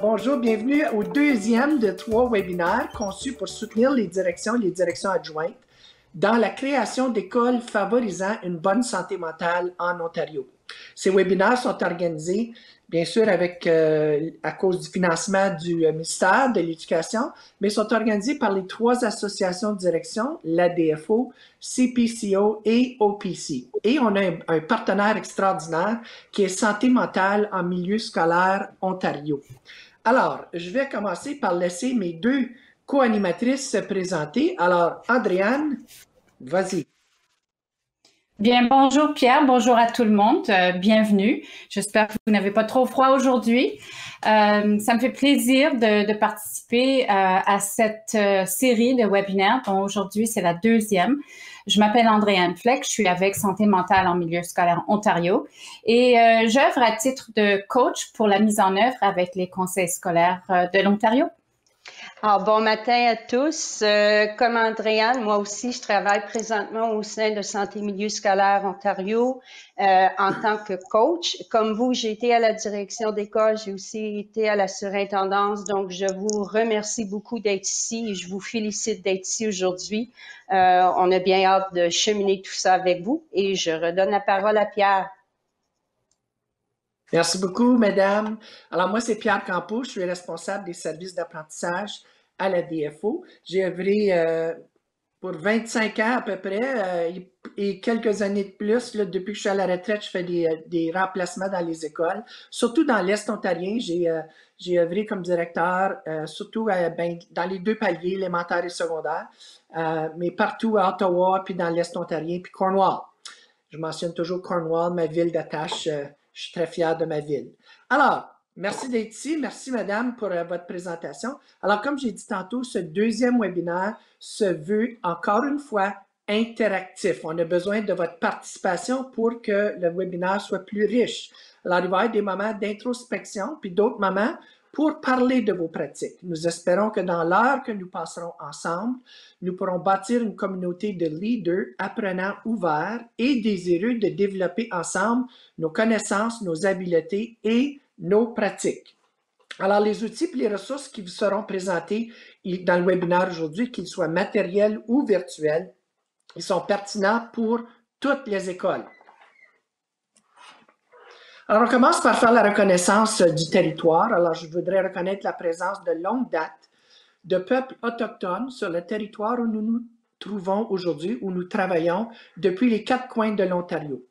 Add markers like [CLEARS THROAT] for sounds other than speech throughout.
Bonjour, bienvenue au deuxième de trois webinaires conçus pour soutenir les directions et les directions adjointes dans la création d'écoles favorisant une bonne santé mentale en Ontario. Ces webinaires sont organisés, bien sûr, avec, euh, à cause du financement du euh, ministère de l'Éducation, mais sont organisés par les trois associations de direction, l'ADFO, CPCO et OPC. Et on a un, un partenaire extraordinaire qui est Santé mentale en milieu scolaire Ontario. Alors, je vais commencer par laisser mes deux co-animatrices se présenter. Alors, Andréane, vas-y. Bien, bonjour Pierre, bonjour à tout le monde, euh, bienvenue. J'espère que vous n'avez pas trop froid aujourd'hui. Euh, ça me fait plaisir de, de participer euh, à cette euh, série de webinaires dont aujourd'hui c'est la deuxième. Je m'appelle Andréane Fleck, je suis avec Santé mentale en milieu scolaire Ontario et euh, j'œuvre à titre de coach pour la mise en œuvre avec les conseils scolaires euh, de l'Ontario. Alors, bon matin à tous. Euh, comme Andréane, moi aussi, je travaille présentement au sein de Santé Milieu Scolaire Ontario euh, en tant que coach. Comme vous, j'ai été à la direction d'école, j'ai aussi été à la surintendance. Donc, je vous remercie beaucoup d'être ici et je vous félicite d'être ici aujourd'hui. Euh, on a bien hâte de cheminer tout ça avec vous et je redonne la parole à Pierre. Merci beaucoup, mesdames. Alors, moi, c'est Pierre Campo. Je suis responsable des services d'apprentissage à la DFO. J'ai œuvré euh, pour 25 ans à peu près euh, et quelques années de plus. Depuis que je suis à la retraite, je fais des, euh, remplacements dans les écoles, surtout dans l'Est ontarien. J'ai œuvré comme directeur, surtout ben, dans les deux paliers, élémentaire et secondaire, mais partout à Ottawa, puis dans l'Est ontarien, puis Cornwall. Je mentionne toujours Cornwall, ma ville d'attache. Je suis très fier de ma ville. Alors, merci d'être ici. Merci, madame, pour euh, votre présentation. Alors, comme j'ai dit tantôt, ce deuxième webinaire se veut, encore une fois, interactif. On a besoin de votre participation pour que le webinaire soit plus riche. Alors, il va y avoir des moments d'introspection, puis d'autres moments pour parler de vos pratiques. Nous espérons que dans l'heure que nous passerons ensemble, nous pourrons bâtir une communauté de leaders apprenants ouverts et désireux de développer ensemble nos connaissances, nos habiletés et nos pratiques. Alors, les outils et les ressources qui vous seront présentés dans le webinaire aujourd'hui, qu'ils soient matériels ou virtuels, ils sont pertinents pour toutes les écoles. Alors, on commence par faire la reconnaissance du territoire. Alors, je voudrais reconnaître la présence de longue date de peuples autochtones sur le territoire où nous nous trouvons aujourd'hui, où nous travaillons depuis les quatre coins de l'Ontario.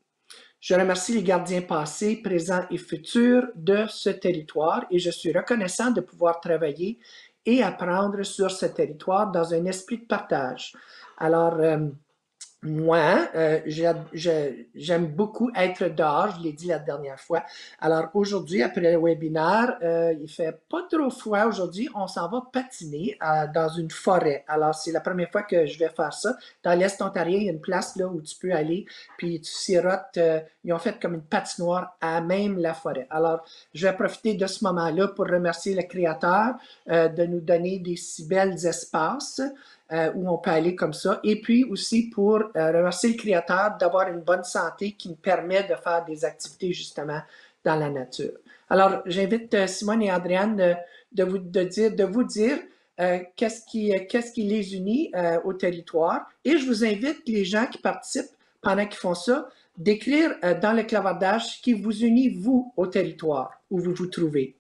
Je remercie les gardiens passés, présents et futurs de ce territoire et je suis reconnaissant de pouvoir travailler et apprendre sur ce territoire dans un esprit de partage. Alors, euh, moi, euh, j'aime beaucoup être dehors, je l'ai dit la dernière fois. Alors aujourd'hui, après le webinaire, euh, il fait pas trop froid aujourd'hui, on s'en va patiner euh, dans une forêt. Alors c'est la première fois que je vais faire ça. Dans l'Est ontarien, il y a une place là où tu peux aller, puis tu sirotes, euh, ils ont fait comme une patinoire à même la forêt. Alors je vais profiter de ce moment-là pour remercier le créateur euh, de nous donner des si belles espaces euh, où on peut aller comme ça. Et puis aussi pour euh, remercier le créateur d'avoir une bonne santé qui me permet de faire des activités justement dans la nature. Alors, j'invite euh, Simone et Adrienne de, vous, de, dire, de vous dire qu'est-ce qui, les unit au territoire. Et je vous invite les gens qui participent pendant qu'ils font ça, d'écrire dans le clavardage ce qui vous unit, vous, au territoire où vous vous trouvez.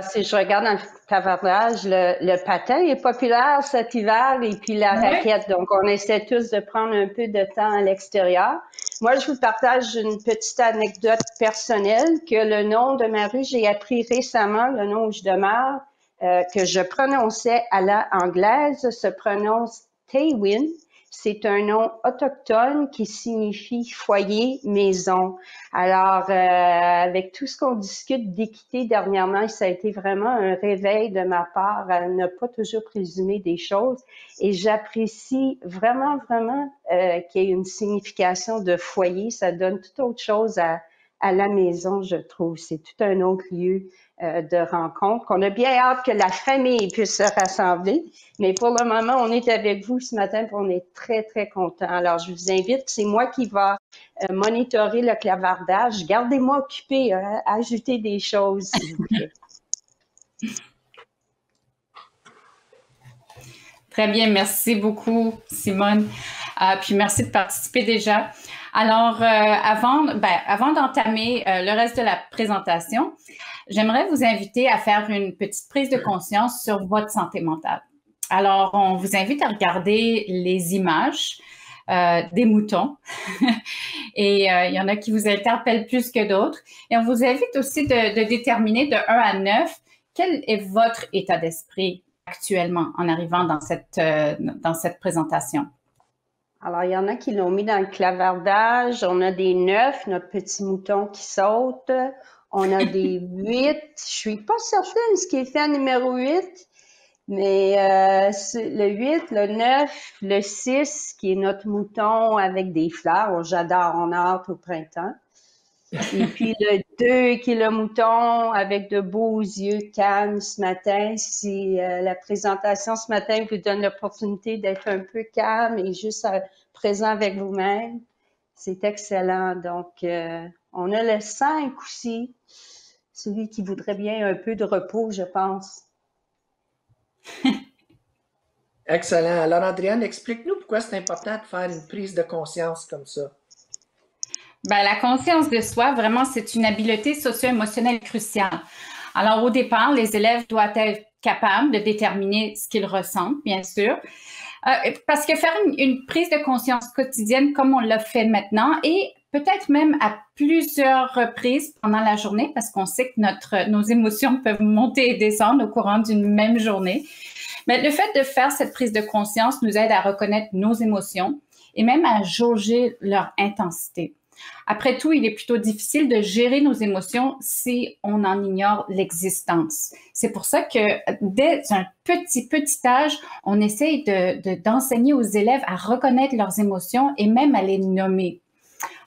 Ah, si je regarde dans le clavardage, le, le, patin est populaire cet hiver et puis la raquette. Donc, on essaie tous de prendre un peu de temps à l'extérieur. Moi, je vous partage une petite anecdote personnelle que le nom de ma rue, j'ai appris récemment, le nom où je demeure, euh, que je prononçais à la anglaise, se prononce Taywin. C'est un nom autochtone qui signifie foyer, maison. Alors, euh, avec tout ce qu'on discute d'équité dernièrement, ça a été vraiment un réveil de ma part à ne pas toujours présumer des choses. Et j'apprécie vraiment, vraiment euh, qu'il y ait une signification de foyer. Ça donne tout autre chose à, à la maison, je trouve. C'est tout un autre lieu euh, de rencontre, qu'on a bien hâte que la famille puisse se rassembler. Mais pour le moment, on est avec vous ce matin et on est très, très content. Alors, je vous invite, c'est moi qui va euh, monitorer le clavardage. Gardez-moi occupé, hein, ajoutez des choses, s'il vous plaît. [LAUGHS] Très bien, merci beaucoup, Simone. Euh, puis merci de participer déjà. Alors, euh, avant, ben, avant d'entamer euh, le reste de la présentation, j'aimerais vous inviter à faire une petite prise de conscience sur votre santé mentale. Alors, on vous invite à regarder les images euh, des moutons. [LAUGHS] et il y en a qui vous interpellent plus que d'autres. Et on vous invite aussi de, de déterminer de 1 à 9 quel est votre état d'esprit actuellement en arrivant dans cette, dans cette présentation. Alors, il y en a qui l'ont mis dans le clavardage. On a des neuf, notre petit mouton qui saute. On a des [LAUGHS] huit. Je suis pas certaine ce qui est fait en numéro huit, mais euh, le huit, le neuf, le six, qui est notre mouton avec des fleurs. J'adore, on a hâte au printemps. Et puis le 2 qui est le mouton avec de beaux yeux calmes ce matin. Si euh, la présentation ce matin vous donne l'opportunité d'être un peu calme et juste euh, présent avec vous-même, c'est excellent. Donc, euh, on a le 5 aussi, celui qui voudrait bien un peu de repos, je pense. [LAUGHS] Excellent. Alors, Adrienne, explique-nous pourquoi c'est important de faire une prise de conscience comme ça. Ben, la conscience de soi, vraiment, c'est une habileté socio-émotionnelle cruciale. Alors, au départ, les élèves doivent être capables de déterminer ce qu'ils ressentent, bien sûr. Euh, parce que faire une, prise de conscience quotidienne comme on l'a fait maintenant et peut-être même à plusieurs reprises pendant la journée, parce qu'on sait que notre, nos émotions peuvent monter et descendre au courant d'une même journée. Mais le fait de faire cette prise de conscience nous aide à reconnaître nos émotions et même à jauger leur intensité. Après tout, il est plutôt difficile de gérer nos émotions si on en ignore l'existence. C'est pour ça que dès un petit, petit âge, on essaye d'enseigner aux élèves à reconnaître leurs émotions et même à les nommer.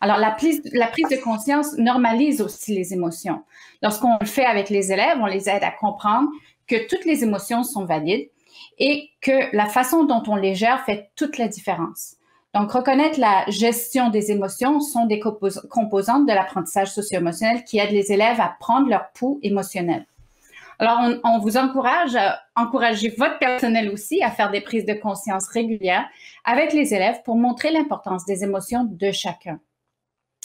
Alors, la prise, la prise de conscience normalise aussi les émotions. Lorsqu'on le fait avec les élèves, on les aide à comprendre que toutes les émotions sont valides et que la façon dont on les gère fait toute la différence. Donc, reconnaître la gestion des émotions sont des composantes de l'apprentissage socio-émotionnel qui aident les élèves à prendre leur pouls émotionnel. Alors, on, vous encourage à encourager votre personnel aussi à faire des prises de conscience régulières avec les élèves pour montrer l'importance des émotions de chacun.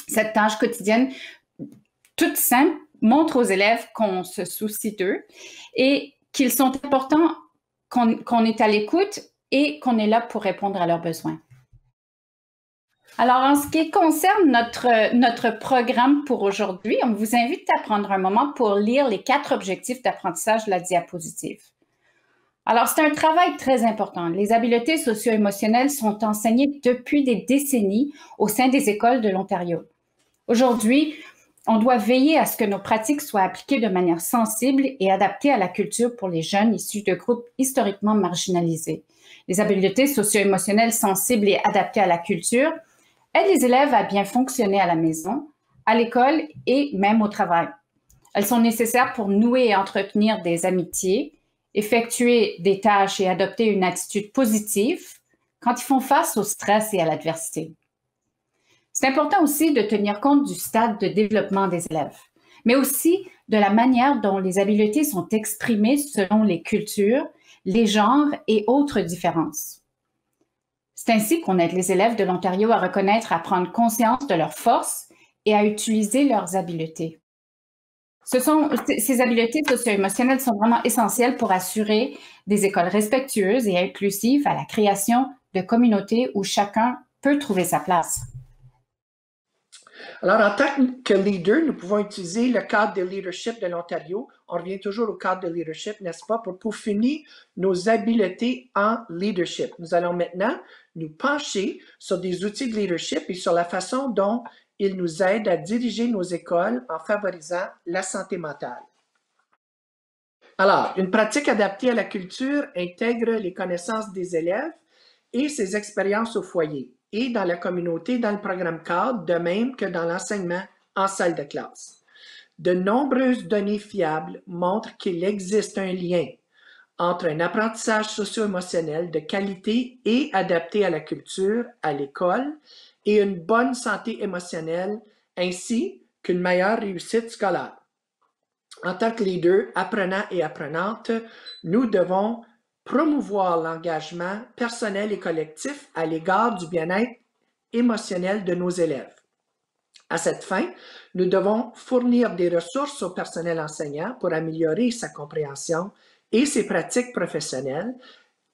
Cette tâche quotidienne, toute simple, montre aux élèves qu'on se soucie d'eux et qu'ils sont importants, qu'on est à l'écoute et qu'on est là pour répondre à leurs besoins. Alors, en ce qui concerne notre, notre programme pour aujourd'hui, on vous invite à prendre un moment pour lire les quatre objectifs d'apprentissage de la diapositive. Alors, c'est un travail très important. Les habiletés socio-émotionnelles sont enseignées depuis des décennies au sein des écoles de l'Ontario. Aujourd'hui, on doit veiller à ce que nos pratiques soient appliquées de manière sensible et adaptées à la culture pour les jeunes issus de groupes historiquement marginalisés. Les habiletés socio-émotionnelles sensibles et adaptées à la culture aide les élèves à bien fonctionner à la maison, à l'école et même au travail. Elles sont nécessaires pour nouer et entretenir des amitiés, effectuer des tâches et adopter une attitude positive quand ils font face au stress et à l'adversité. C'est important aussi de tenir compte du stade de développement des élèves, mais aussi de la manière dont les habiletés sont exprimées selon les cultures, les genres et autres différences. C'est ainsi qu'on aide les élèves de l'Ontario à reconnaître, à prendre conscience de leurs forces et à utiliser leurs habiletés. Ces habiletés socio-émotionnelles sont vraiment essentielles pour assurer des écoles respectueuses et inclusives à la création de communautés où chacun peut trouver sa place. Alors, en tant que leader, nous pouvons utiliser le cadre de leadership de l'Ontario. On revient toujours au cadre de leadership, n'est-ce pas, pour peaufiner nos habiletés en leadership. Nous allons maintenant nous pencher sur des outils de leadership et sur la façon dont ils nous aident à diriger nos écoles en favorisant la santé mentale. Alors, une pratique adaptée à la culture intègre les connaissances des élèves et ses expériences au foyer et dans la communauté dans le programme cadre, de même que dans l'enseignement en salle de classe. De nombreuses données fiables montrent qu'il existe un lien entre un apprentissage socio-émotionnel de qualité et adapté à la culture, à l'école, et une bonne santé émotionnelle, ainsi qu'une meilleure réussite scolaire. En tant que leader, apprenants et apprenantes, nous devons promouvoir l'engagement personnel et collectif à l'égard du bien-être émotionnel de nos élèves. À cette fin, nous devons fournir des ressources au personnel enseignant pour améliorer sa compréhension et ses pratiques professionnelles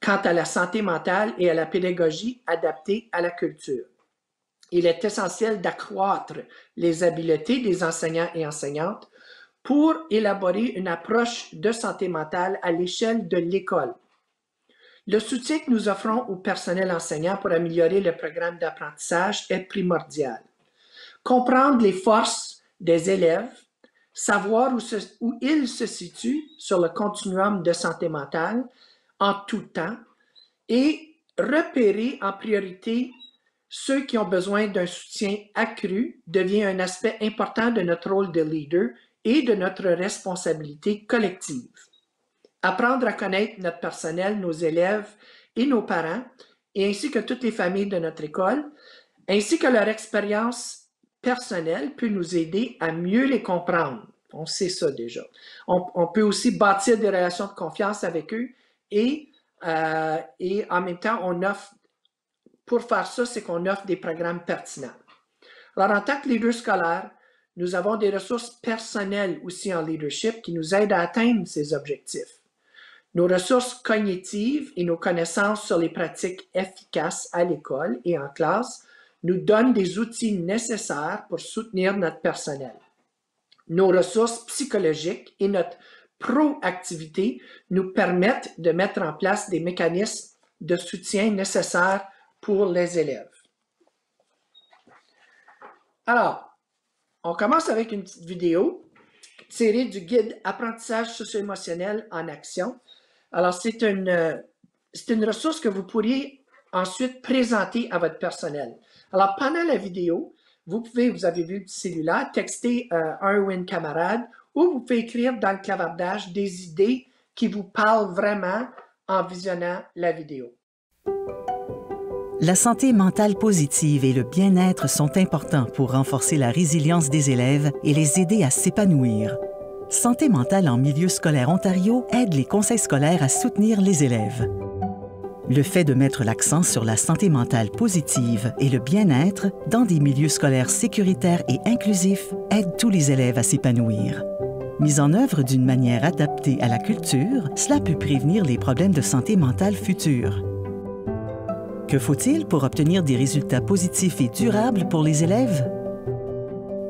quant à la santé mentale et à la pédagogie adaptée à la culture. Il est essentiel d'accroître les habiletés des enseignants et enseignantes pour élaborer une approche de santé mentale à l'échelle de l'école. Le soutien que nous offrons au personnel enseignant pour améliorer le programme d'apprentissage est primordial. Comprendre les forces des élèves, savoir où, ils se situent sur le continuum de santé mentale en tout temps et repérer en priorité ceux qui ont besoin d'un soutien accru devient un aspect important de notre rôle de leader et de notre responsabilité collective. Apprendre à connaître notre personnel, nos élèves et nos parents, et ainsi que toutes les familles de notre école, ainsi que leur expérience personnelle peut nous aider à mieux les comprendre. On sait ça déjà. On, peut aussi bâtir des relations de confiance avec eux et, euh, et en même temps, on offre, pour faire ça, c'est qu'on offre des programmes pertinents. Alors, en tant que leader scolaire, nous avons des ressources personnelles aussi en leadership qui nous aident à atteindre ces objectifs. Nos ressources cognitives et nos connaissances sur les pratiques efficaces à l'école et en classe nous donnent des outils nécessaires pour soutenir notre personnel. Nos ressources psychologiques et notre proactivité nous permettent de mettre en place des mécanismes de soutien nécessaires pour les élèves. Alors, on commence avec une petite vidéo tirée du guide Apprentissage socio-émotionnel en action alors, c'est une, c'est une ressource que vous pourriez ensuite présenter à votre personnel. Alors, pendant la vidéo, vous pouvez, vous avez vu le cellulaire, texter euh, un ou une camarade ou vous pouvez écrire dans le clavardage des idées qui vous parlent vraiment en visionnant la vidéo. La santé mentale positive et le bien-être sont importants pour renforcer la résilience des élèves et les aider à s'épanouir. Santé mentale en milieu scolaire Ontario aide les conseils scolaires à soutenir les élèves. Le fait de mettre l'accent sur la santé mentale positive et le bien-être dans des milieux scolaires sécuritaires et inclusifs aide tous les élèves à s'épanouir. Mise en œuvre d'une manière adaptée à la culture, cela peut prévenir les problèmes de santé mentale futurs. Que faut-il pour obtenir des résultats positifs et durables pour les élèves?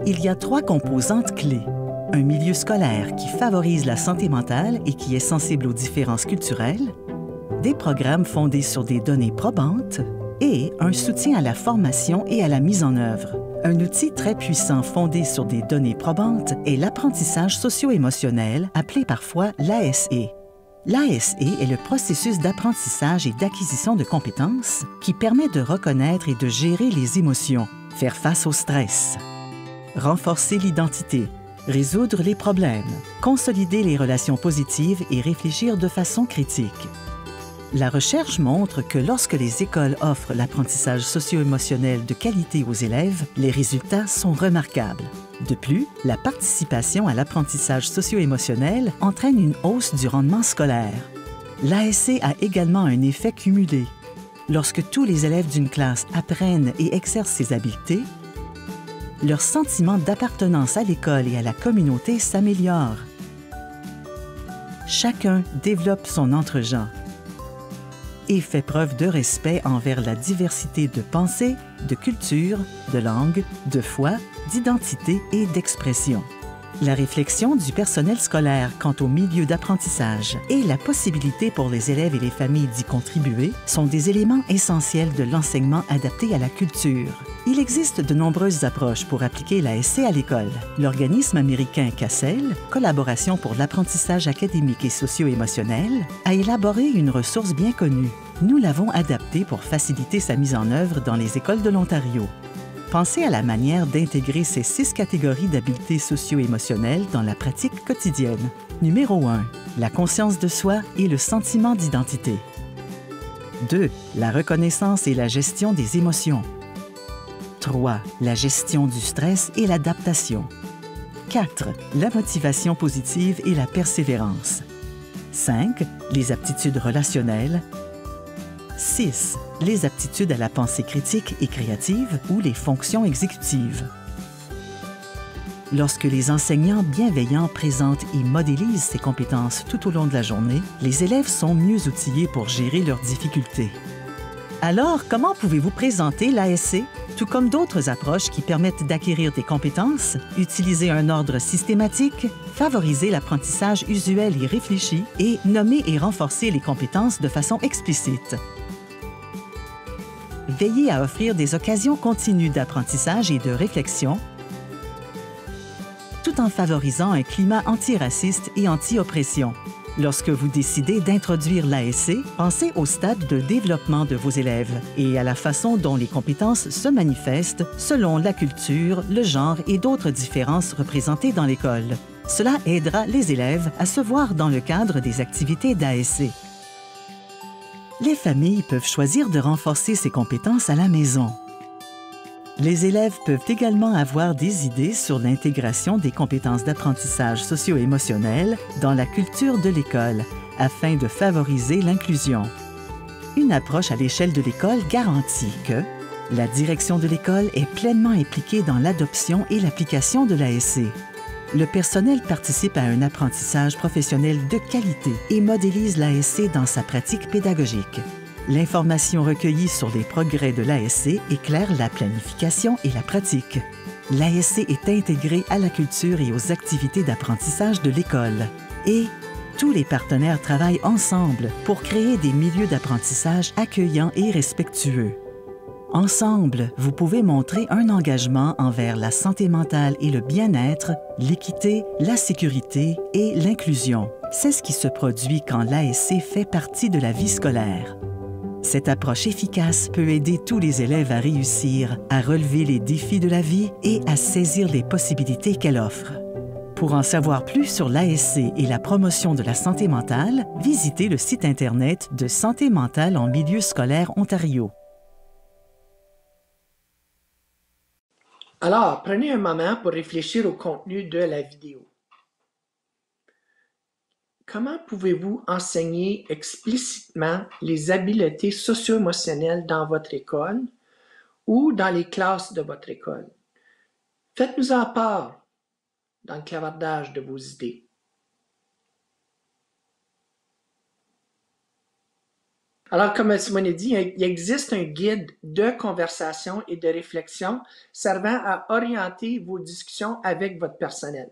Il y a trois composantes clés un milieu scolaire qui favorise la santé mentale et qui est sensible aux différences culturelles, des programmes fondés sur des données probantes et un soutien à la formation et à la mise en œuvre. Un outil très puissant fondé sur des données probantes est l'apprentissage socio-émotionnel, appelé parfois l'ASE. L'ASE est le processus d'apprentissage et d'acquisition de compétences qui permet de reconnaître et de gérer les émotions, faire face au stress, renforcer l'identité, résoudre les problèmes, consolider les relations positives et réfléchir de façon critique. La recherche montre que lorsque les écoles offrent l'apprentissage socio-émotionnel de qualité aux élèves, les résultats sont remarquables. De plus, la participation à l'apprentissage socio-émotionnel entraîne une hausse du rendement scolaire. L'ASC a également un effet cumulé. Lorsque tous les élèves d'une classe apprennent et exercent ces habiletés, leur sentiment d'appartenance à l'école et à la communauté s'améliore. Chacun développe son entre-gens et fait preuve de respect envers la diversité de pensée, de culture, de langue, de foi, d'identité et d'expression. La réflexion du personnel scolaire quant au milieu d'apprentissage et la possibilité pour les élèves et les familles d'y contribuer sont des éléments essentiels de l'enseignement adapté à la culture. Il existe de nombreuses approches pour appliquer la SC à l'école. L'organisme américain CASEL, Collaboration pour l'apprentissage académique et socio-émotionnel, a élaboré une ressource bien connue. Nous l'avons adaptée pour faciliter sa mise en œuvre dans les écoles de l'Ontario. Pensez à la manière d'intégrer ces six catégories d'habiletés socio-émotionnelles dans la pratique quotidienne. Numéro 1. La conscience de soi et le sentiment d'identité. 2. La reconnaissance et la gestion des émotions. 3. La gestion du stress et l'adaptation. 4. La motivation positive et la persévérance. 5. Les aptitudes relationnelles. 6. Les aptitudes à la pensée critique et créative ou les fonctions exécutives. Lorsque les enseignants bienveillants présentent et modélisent ces compétences tout au long de la journée, les élèves sont mieux outillés pour gérer leurs difficultés. Alors, comment pouvez-vous présenter l'ASC? Tout comme d'autres approches qui permettent d'acquérir des compétences, utiliser un ordre systématique, favoriser l'apprentissage usuel et réfléchi et nommer et renforcer les compétences de façon explicite? Veillez à offrir des occasions continues d'apprentissage et de réflexion tout en favorisant un climat antiraciste et anti-oppression. Lorsque vous décidez d'introduire l'ASC, pensez au stade de développement de vos élèves et à la façon dont les compétences se manifestent selon la culture, le genre et d'autres différences représentées dans l'école. Cela aidera les élèves à se voir dans le cadre des activités d'ASC. Les familles peuvent choisir de renforcer ces compétences à la maison. Les élèves peuvent également avoir des idées sur l'intégration des compétences d'apprentissage socio-émotionnel dans la culture de l'école afin de favoriser l'inclusion. Une approche à l'échelle de l'école garantit que la direction de l'école est pleinement impliquée dans l'adoption et l'application de l'ASC. Le personnel participe à un apprentissage professionnel de qualité et modélise l'ASC dans sa pratique pédagogique. L'information recueillie sur les progrès de l'ASC éclaire la planification et la pratique. L'ASC est intégrée à la culture et aux activités d'apprentissage de l'école. Et tous les partenaires travaillent ensemble pour créer des milieux d'apprentissage accueillants et respectueux. Ensemble, vous pouvez montrer un engagement envers la santé mentale et le bien-être, l'équité, la sécurité et l'inclusion. C'est ce qui se produit quand l'ASC fait partie de la vie scolaire. Cette approche efficace peut aider tous les élèves à réussir, à relever les défis de la vie et à saisir les possibilités qu'elle offre. Pour en savoir plus sur l'ASC et la promotion de la santé mentale, visitez le site Internet de Santé mentale en milieu scolaire Ontario. Alors, prenez un moment pour réfléchir au contenu de la vidéo. Comment pouvez-vous enseigner explicitement les habiletés socio-émotionnelles dans votre école ou dans les classes de votre école? Faites-nous en part dans le clavardage de vos idées. Alors, comme Simone dit, il existe un guide de conversation et de réflexion servant à orienter vos discussions avec votre personnel.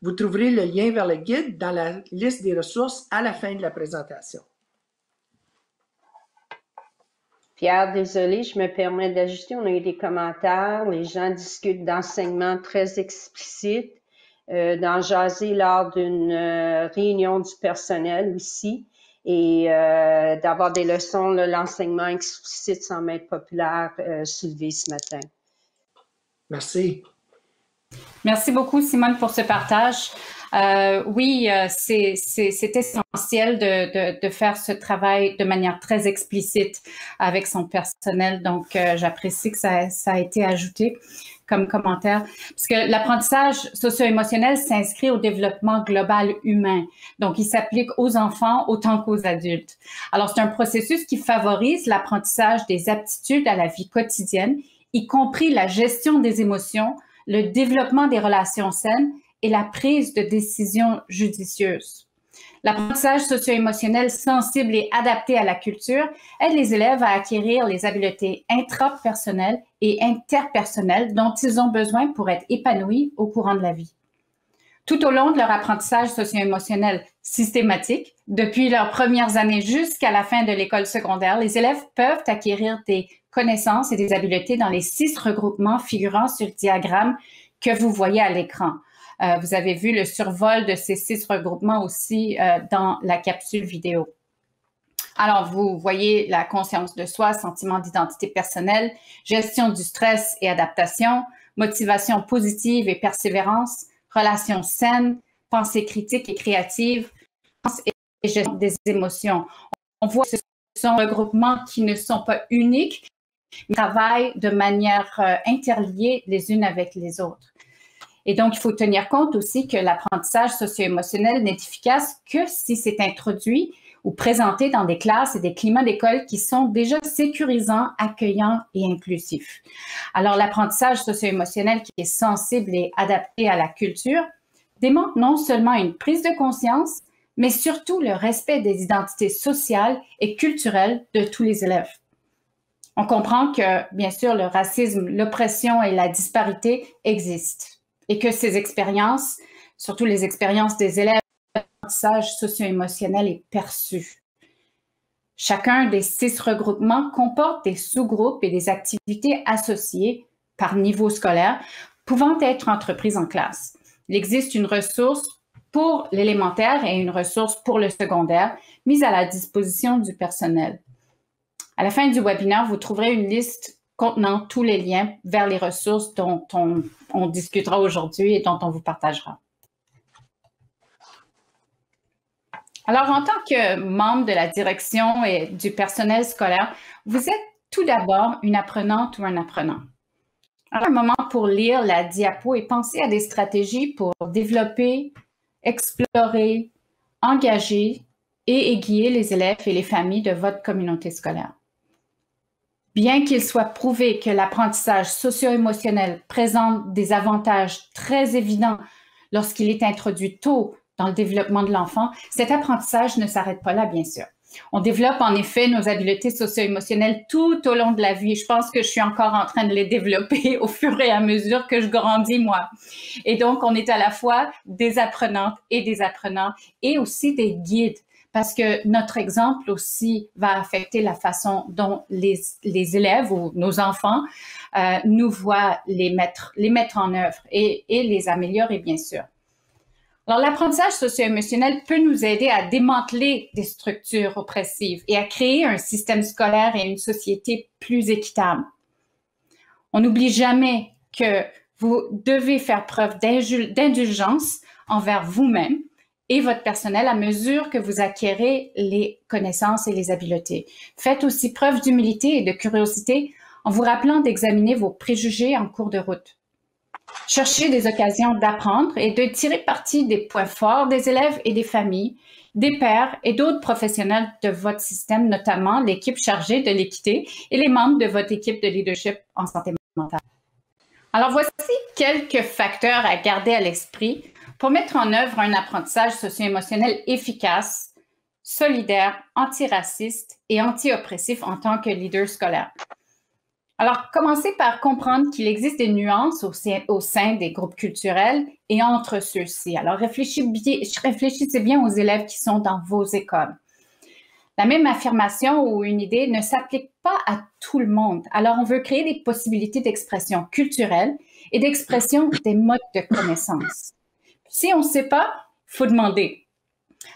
Vous trouverez le lien vers le guide dans la liste des ressources à la fin de la présentation. Pierre, désolé, je me permets d'ajuster. On a eu des commentaires. Les gens discutent d'enseignement très explicite, euh, d'en jaser lors d'une euh, réunion du personnel aussi et euh, d'avoir des leçons, l'enseignement explicite sans être populaire euh, soulevé ce matin. Merci. Merci beaucoup, Simone, pour ce partage. Euh, oui, euh, c'est essentiel de, de, de, faire ce travail de manière très explicite avec son personnel. Donc, euh, j'apprécie que ça, ça, a été ajouté comme commentaire, parce que l'apprentissage socio-émotionnel s'inscrit au développement global humain. Donc, il s'applique aux enfants autant qu'aux adultes. Alors, c'est un processus qui favorise l'apprentissage des aptitudes à la vie quotidienne, y compris la gestion des émotions, le développement des relations saines et la prise de décisions judicieuses. L'apprentissage socio-émotionnel sensible et adapté à la culture aide les élèves à acquérir les habiletés intrapersonnelles et interpersonnelles dont ils ont besoin pour être épanouis au courant de la vie. Tout au long de leur apprentissage socio-émotionnel systématique, depuis leurs premières années jusqu'à la fin de l'école secondaire, les élèves peuvent acquérir des connaissances et des habiletés dans les six regroupements figurant sur le diagramme que vous voyez à l'écran. Euh, vous avez vu le survol de ces six regroupements aussi euh, dans la capsule vidéo. Alors, vous voyez la conscience de soi, sentiment d'identité personnelle, gestion du stress et adaptation, motivation positive et persévérance, relations saines, pensée critique et créative, et gestion des émotions. On voit que ce sont regroupements qui ne sont pas uniques, mais travaillent de manière euh, interliée les unes avec les autres. Et donc, il faut tenir compte aussi que l'apprentissage socio-émotionnel n'est efficace que si c'est introduit ou présenté dans des classes et des climats d'école qui sont déjà sécurisants, accueillants et inclusifs. Alors, l'apprentissage socio-émotionnel qui est sensible et adapté à la culture démontre non seulement une prise de conscience, mais surtout le respect des identités sociales et culturelles de tous les élèves. On comprend que, bien sûr, le racisme, l'oppression et la disparité existent et que ces expériences, surtout les expériences des élèves, l'apprentissage socio-émotionnel est perçu. Chacun des six regroupements comporte des sous-groupes et des activités associées par niveau scolaire pouvant être entreprises en classe. Il existe une ressource pour l'élémentaire et une ressource pour le secondaire mise à la disposition du personnel. À la fin du webinaire, vous trouverez une liste contenant tous les liens vers les ressources dont on, discutera aujourd'hui et dont on vous partagera. Alors, en tant que membre de la direction et du personnel scolaire, vous êtes tout d'abord une apprenante ou un apprenant. Alors, un moment pour lire la diapo et penser à des stratégies pour développer, explorer, engager et aiguiller les élèves et les familles de votre communauté scolaire. Bien qu'il soit prouvé que l'apprentissage socio-émotionnel présente des avantages très évidents lorsqu'il est introduit tôt dans le développement de l'enfant, cet apprentissage ne s'arrête pas là, bien sûr. On développe en effet nos habiletés socio-émotionnelles tout au long de la vie. Je pense que je suis encore en train de les développer [LAUGHS] au fur et à mesure que je grandis, moi. Et donc, on est à la fois des apprenantes et des apprenants et aussi des guides parce que notre exemple aussi va affecter la façon dont les, élèves ou nos enfants euh, nous voient les mettre, les mettre en œuvre et, et les améliorer, bien sûr. Alors, l'apprentissage socio-émotionnel peut nous aider à démanteler des structures oppressives et à créer un système scolaire et une société plus équitable. On n'oublie jamais que vous devez faire preuve d'indulgence envers vous-même et votre personnel à mesure que vous acquérez les connaissances et les habiletés. Faites aussi preuve d'humilité et de curiosité en vous rappelant d'examiner vos préjugés en cours de route. Cherchez des occasions d'apprendre et de tirer parti des points forts des élèves et des familles, des pairs et d'autres professionnels de votre système, notamment l'équipe chargée de l'équité et les membres de votre équipe de leadership en santé mentale. Alors voici quelques facteurs à garder à l'esprit pour mettre en œuvre un apprentissage socio-émotionnel efficace, solidaire, antiraciste et anti-oppressif en tant que leader scolaire. Alors, commencez par comprendre qu'il existe des nuances au sein, des groupes culturels et entre ceux-ci. Alors, réfléchissez bien, réfléchissez bien aux élèves qui sont dans vos écoles. La même affirmation ou une idée ne s'applique pas à tout le monde. Alors, on veut créer des possibilités d'expression culturelle et d'expression des modes de connaissance. Si on ne sait pas, faut demander.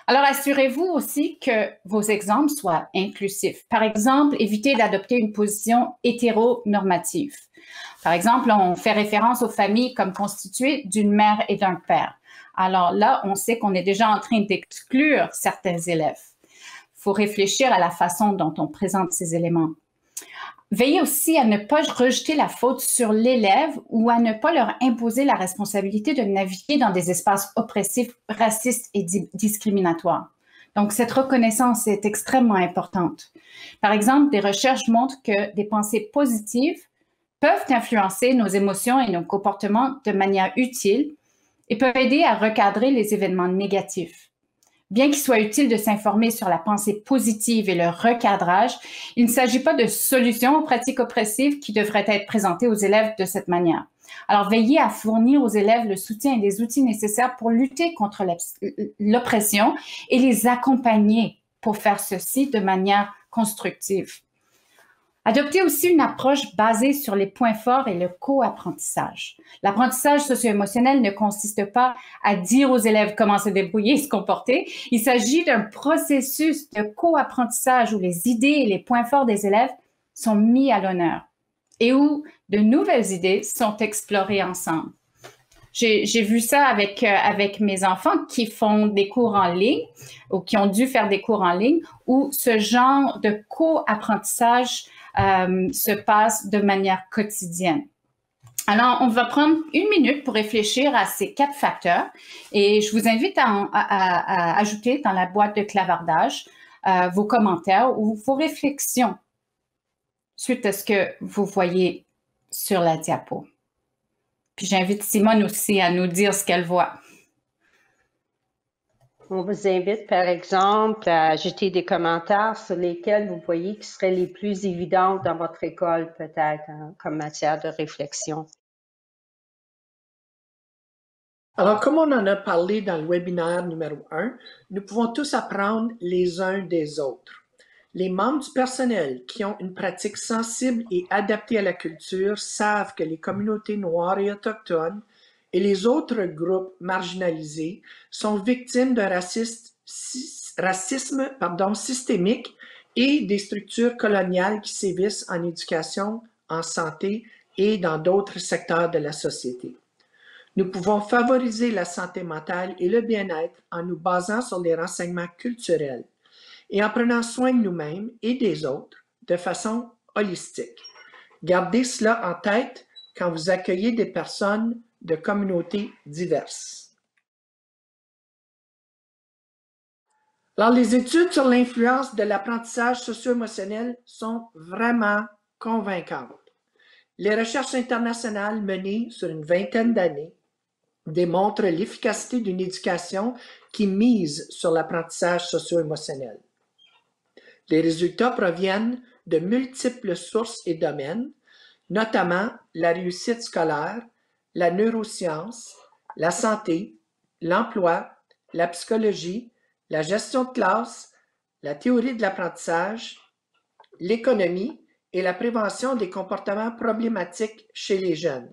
Alors, assurez-vous aussi que vos exemples soient inclusifs. Par exemple, évitez d'adopter une position hétéronormative. Par exemple, on fait référence aux familles comme constituées d'une mère et d'un père. Alors là, on sait qu'on est déjà en train d'exclure certains élèves. Il faut réfléchir à la façon dont on présente ces éléments. Veillez aussi à ne pas rejeter la faute sur l'élève ou à ne pas leur imposer la responsabilité de naviguer dans des espaces oppressifs, racistes et discriminatoires. Donc, cette reconnaissance est extrêmement importante. Par exemple, des recherches montrent que des pensées positives peuvent influencer nos émotions et nos comportements de manière utile et peuvent aider à recadrer les événements négatifs. Bien qu'il soit utile de s'informer sur la pensée positive et le recadrage, il ne s'agit pas de solutions aux pratiques oppressives qui devraient être présentées aux élèves de cette manière. Alors, veillez à fournir aux élèves le soutien et les outils nécessaires pour lutter contre l'oppression et les accompagner pour faire ceci de manière constructive. Adoptez aussi une approche basée sur les points forts et le co-apprentissage. L'apprentissage socio-émotionnel ne consiste pas à dire aux élèves comment se débrouiller et se comporter. Il s'agit d'un processus de co-apprentissage où les idées et les points forts des élèves sont mis à l'honneur et où de nouvelles idées sont explorées ensemble. J'ai vu ça avec, euh, avec mes enfants qui font des cours en ligne ou qui ont dû faire des cours en ligne où ce genre de co-apprentissage euh, se passe de manière quotidienne. Alors, on va prendre une minute pour réfléchir à ces quatre facteurs et je vous invite à, ajouter dans la boîte de clavardage euh, vos commentaires ou vos réflexions suite à ce que vous voyez sur la diapo. Puis j'invite Simone aussi à nous dire ce qu'elle voit. On vous invite, par exemple, à ajouter des commentaires sur lesquels vous voyez qui seraient les plus évidents dans votre école, peut-être, hein, comme matière de réflexion. Alors, comme on en a parlé dans le webinaire numéro 1, nous pouvons tous apprendre les uns des autres. Les membres du personnel qui ont une pratique sensible et adaptée à la culture savent que les communautés noires et autochtones et les autres groupes marginalisés sont victimes d'un racisme systémique et des structures coloniales qui sévissent en éducation, en santé et dans d'autres secteurs de la société. Nous pouvons favoriser la santé mentale et le bien-être en nous basant sur les renseignements culturels et en prenant soin de nous-mêmes et des autres de façon holistique. Gardez cela en tête quand vous accueillez des personnes de communautés diverses. Alors, les études sur l'influence de l'apprentissage socio-émotionnel sont vraiment convaincantes. Les recherches internationales menées sur une vingtaine d'années démontrent l'efficacité d'une éducation qui mise sur l'apprentissage socio-émotionnel. Les résultats proviennent de multiples sources et domaines, notamment la réussite scolaire, la neuroscience, la santé, l'emploi, la psychologie, la gestion de classe, la théorie de l'apprentissage, l'économie et la prévention des comportements problématiques chez les jeunes.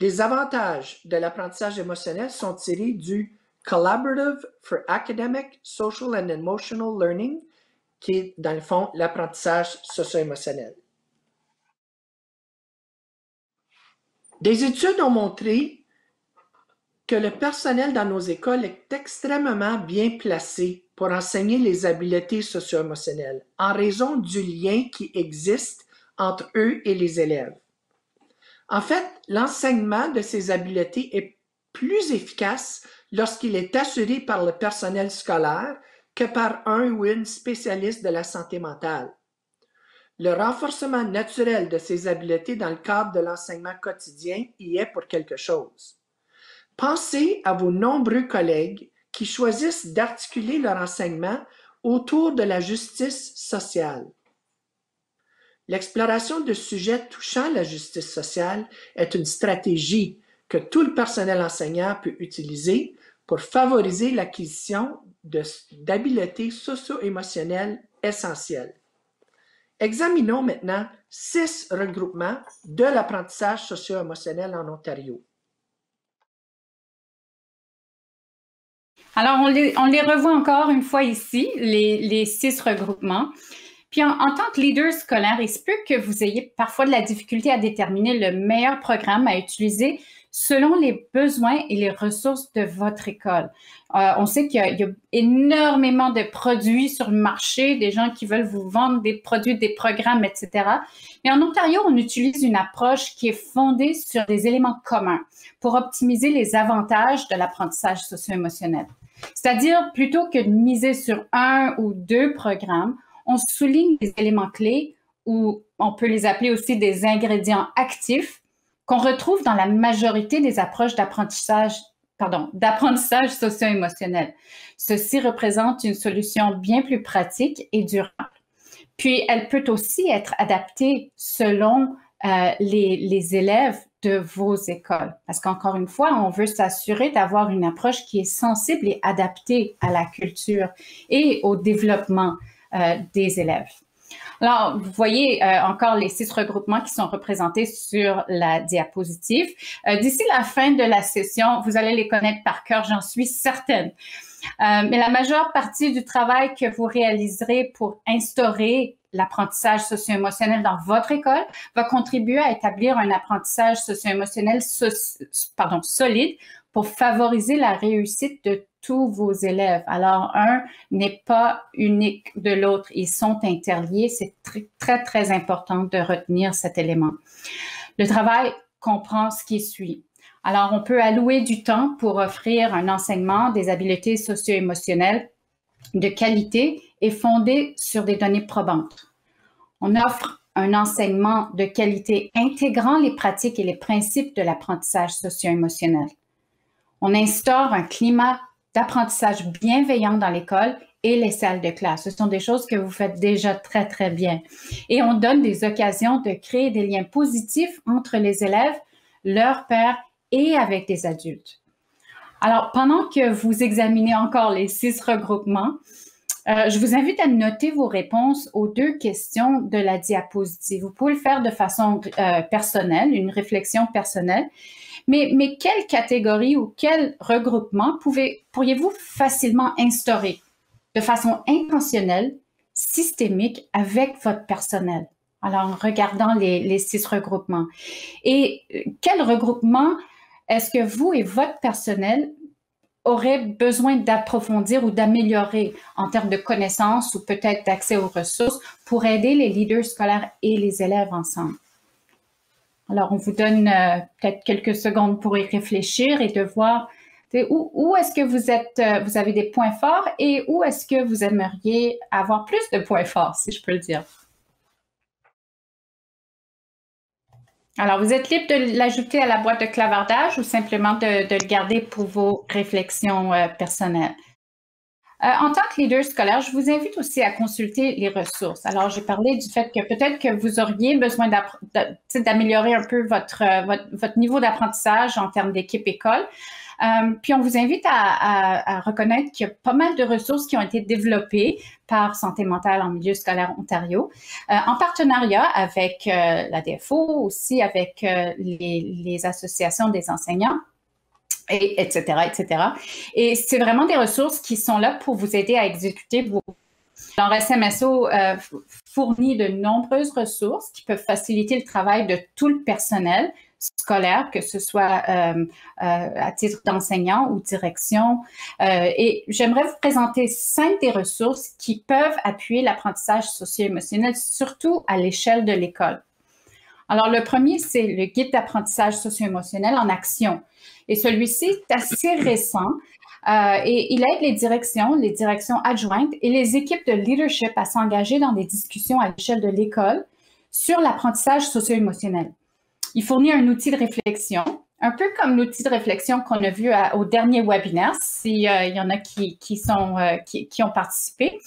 Les avantages de l'apprentissage émotionnel sont tirés du Collaborative for Academic, Social and Emotional Learning, qui est dans le fond l'apprentissage socio-émotionnel. Des études ont montré que le personnel dans nos écoles est extrêmement bien placé pour enseigner les habiletés socio-émotionnelles en raison du lien qui existe entre eux et les élèves. En fait, l'enseignement de ces habiletés est plus efficace lorsqu'il est assuré par le personnel scolaire que par un ou une spécialiste de la santé mentale. Le renforcement naturel de ces habiletés dans le cadre de l'enseignement quotidien y est pour quelque chose. Pensez à vos nombreux collègues qui choisissent d'articuler leur enseignement autour de la justice sociale. L'exploration de sujets touchant la justice sociale est une stratégie que tout le personnel enseignant peut utiliser pour favoriser l'acquisition d'habiletés socio-émotionnelles essentielles. Examinons maintenant six regroupements de l'apprentissage socio-émotionnel en Ontario. Alors, on les, revoit encore une fois ici, les, six regroupements. Puis, en, en, tant que leader scolaire, il se peut que vous ayez parfois de la difficulté à déterminer le meilleur programme à utiliser selon les besoins et les ressources de votre école. Euh, on sait qu'il y, a énormément de produits sur le marché, des gens qui veulent vous vendre des produits, des programmes, etc. Mais en Ontario, on utilise une approche qui est fondée sur des éléments communs pour optimiser les avantages de l'apprentissage socio-émotionnel. C'est-à-dire, plutôt que de miser sur un ou deux programmes, on souligne les éléments clés ou on peut les appeler aussi des ingrédients actifs qu'on retrouve dans la majorité des approches d'apprentissage socio-émotionnel. Ceci représente une solution bien plus pratique et durable. Puis, elle peut aussi être adaptée selon euh, les, les, élèves de vos écoles. Parce qu'encore une fois, on veut s'assurer d'avoir une approche qui est sensible et adaptée à la culture et au développement euh, des élèves. Alors, vous voyez euh, encore les six regroupements qui sont représentés sur la diapositive. Euh, d'ici la fin de la session, vous allez les connaître par cœur, j'en suis certaine. Euh, mais la majeure partie du travail que vous réaliserez pour instaurer l'apprentissage socio-émotionnel dans votre école va contribuer à établir un apprentissage socio-émotionnel solide pour favoriser la réussite de tous vos élèves. Alors, un n'est pas unique de l'autre, ils sont interliés. C'est très, très, important de retenir cet élément. Le travail comprend ce qui suit. Alors, on peut allouer du temps pour offrir un enseignement des habiletés socio-émotionnelles de qualité et fondé sur des données probantes. On offre un enseignement de qualité intégrant les pratiques et les principes de l'apprentissage socio-émotionnel. On instaure un climat d'apprentissage bienveillant dans l'école et les salles de classe. Ce sont des choses que vous faites déjà très, très bien. Et on donne des occasions de créer des liens positifs entre les élèves, leurs pères et avec des adultes. Alors, pendant que vous examinez encore les six regroupements, euh, je vous invite à noter vos réponses aux deux questions de la diapositive. Vous pouvez le faire de façon euh, personnelle, une réflexion personnelle. Mais, mais quelle catégorie ou quel regroupement pourriez-vous facilement instaurer de façon intentionnelle, systémique avec votre personnel? Alors, en regardant les, les six regroupements. Et euh, quel regroupement est-ce que vous et votre personnel auraient besoin d'approfondir ou d'améliorer en termes de connaissances ou peut-être d'accès aux ressources pour aider les leaders scolaires et les élèves ensemble? Alors, on vous donne euh, peut-être quelques secondes pour y réfléchir et de voir où, est-ce que vous êtes, euh, vous avez des points forts et où est-ce que vous aimeriez avoir plus de points forts, si je peux le dire. Alors, vous êtes libre de l'ajouter à la boîte de clavardage ou simplement de, le garder pour vos réflexions euh, personnelles. Euh, en tant que leader scolaire, je vous invite aussi à consulter les ressources. Alors, j'ai parlé du fait que peut-être que vous auriez besoin d'améliorer un peu votre, votre niveau d'apprentissage en termes d'équipe école. Euh, puis on vous invite à, reconnaître qu'il y a pas mal de ressources qui ont été développées par Santé mentale en milieu scolaire Ontario, euh, en partenariat avec euh, la DFO, aussi avec les, associations des enseignants. Et, etc., etc. Et c'est vraiment des ressources qui sont là pour vous aider à exécuter vos alors, SMSO fournit de nombreuses ressources qui peuvent faciliter le travail de tout le personnel, scolaire, que ce soit euh, euh, à titre d'enseignant ou direction. Euh, et j'aimerais vous présenter cinq des ressources qui peuvent appuyer l'apprentissage socio-émotionnel, surtout à l'échelle de l'école. Alors, le premier, c'est le guide d'apprentissage socio-émotionnel en action. Et celui-ci est assez récent. et il aide les directions, les directions adjointes et les équipes de leadership à s'engager dans des discussions à l'échelle de l'école sur l'apprentissage socio-émotionnel. Il fournit un outil de réflexion, un peu comme l'outil de réflexion qu'on a vu au dernier webinaire, s'il euh, y en a qui, sont, euh, qui, ont participé,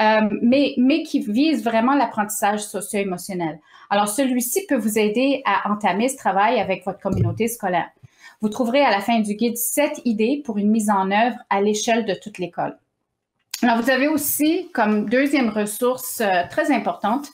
euh, mais, mais qui vise vraiment l'apprentissage socio-émotionnel. Alors, celui-ci peut vous aider à entamer ce travail avec votre communauté scolaire. Vous trouverez à la fin du guide sept idées pour une mise en œuvre à l'échelle de toute l'école. Alors, vous avez aussi comme deuxième ressource très importante,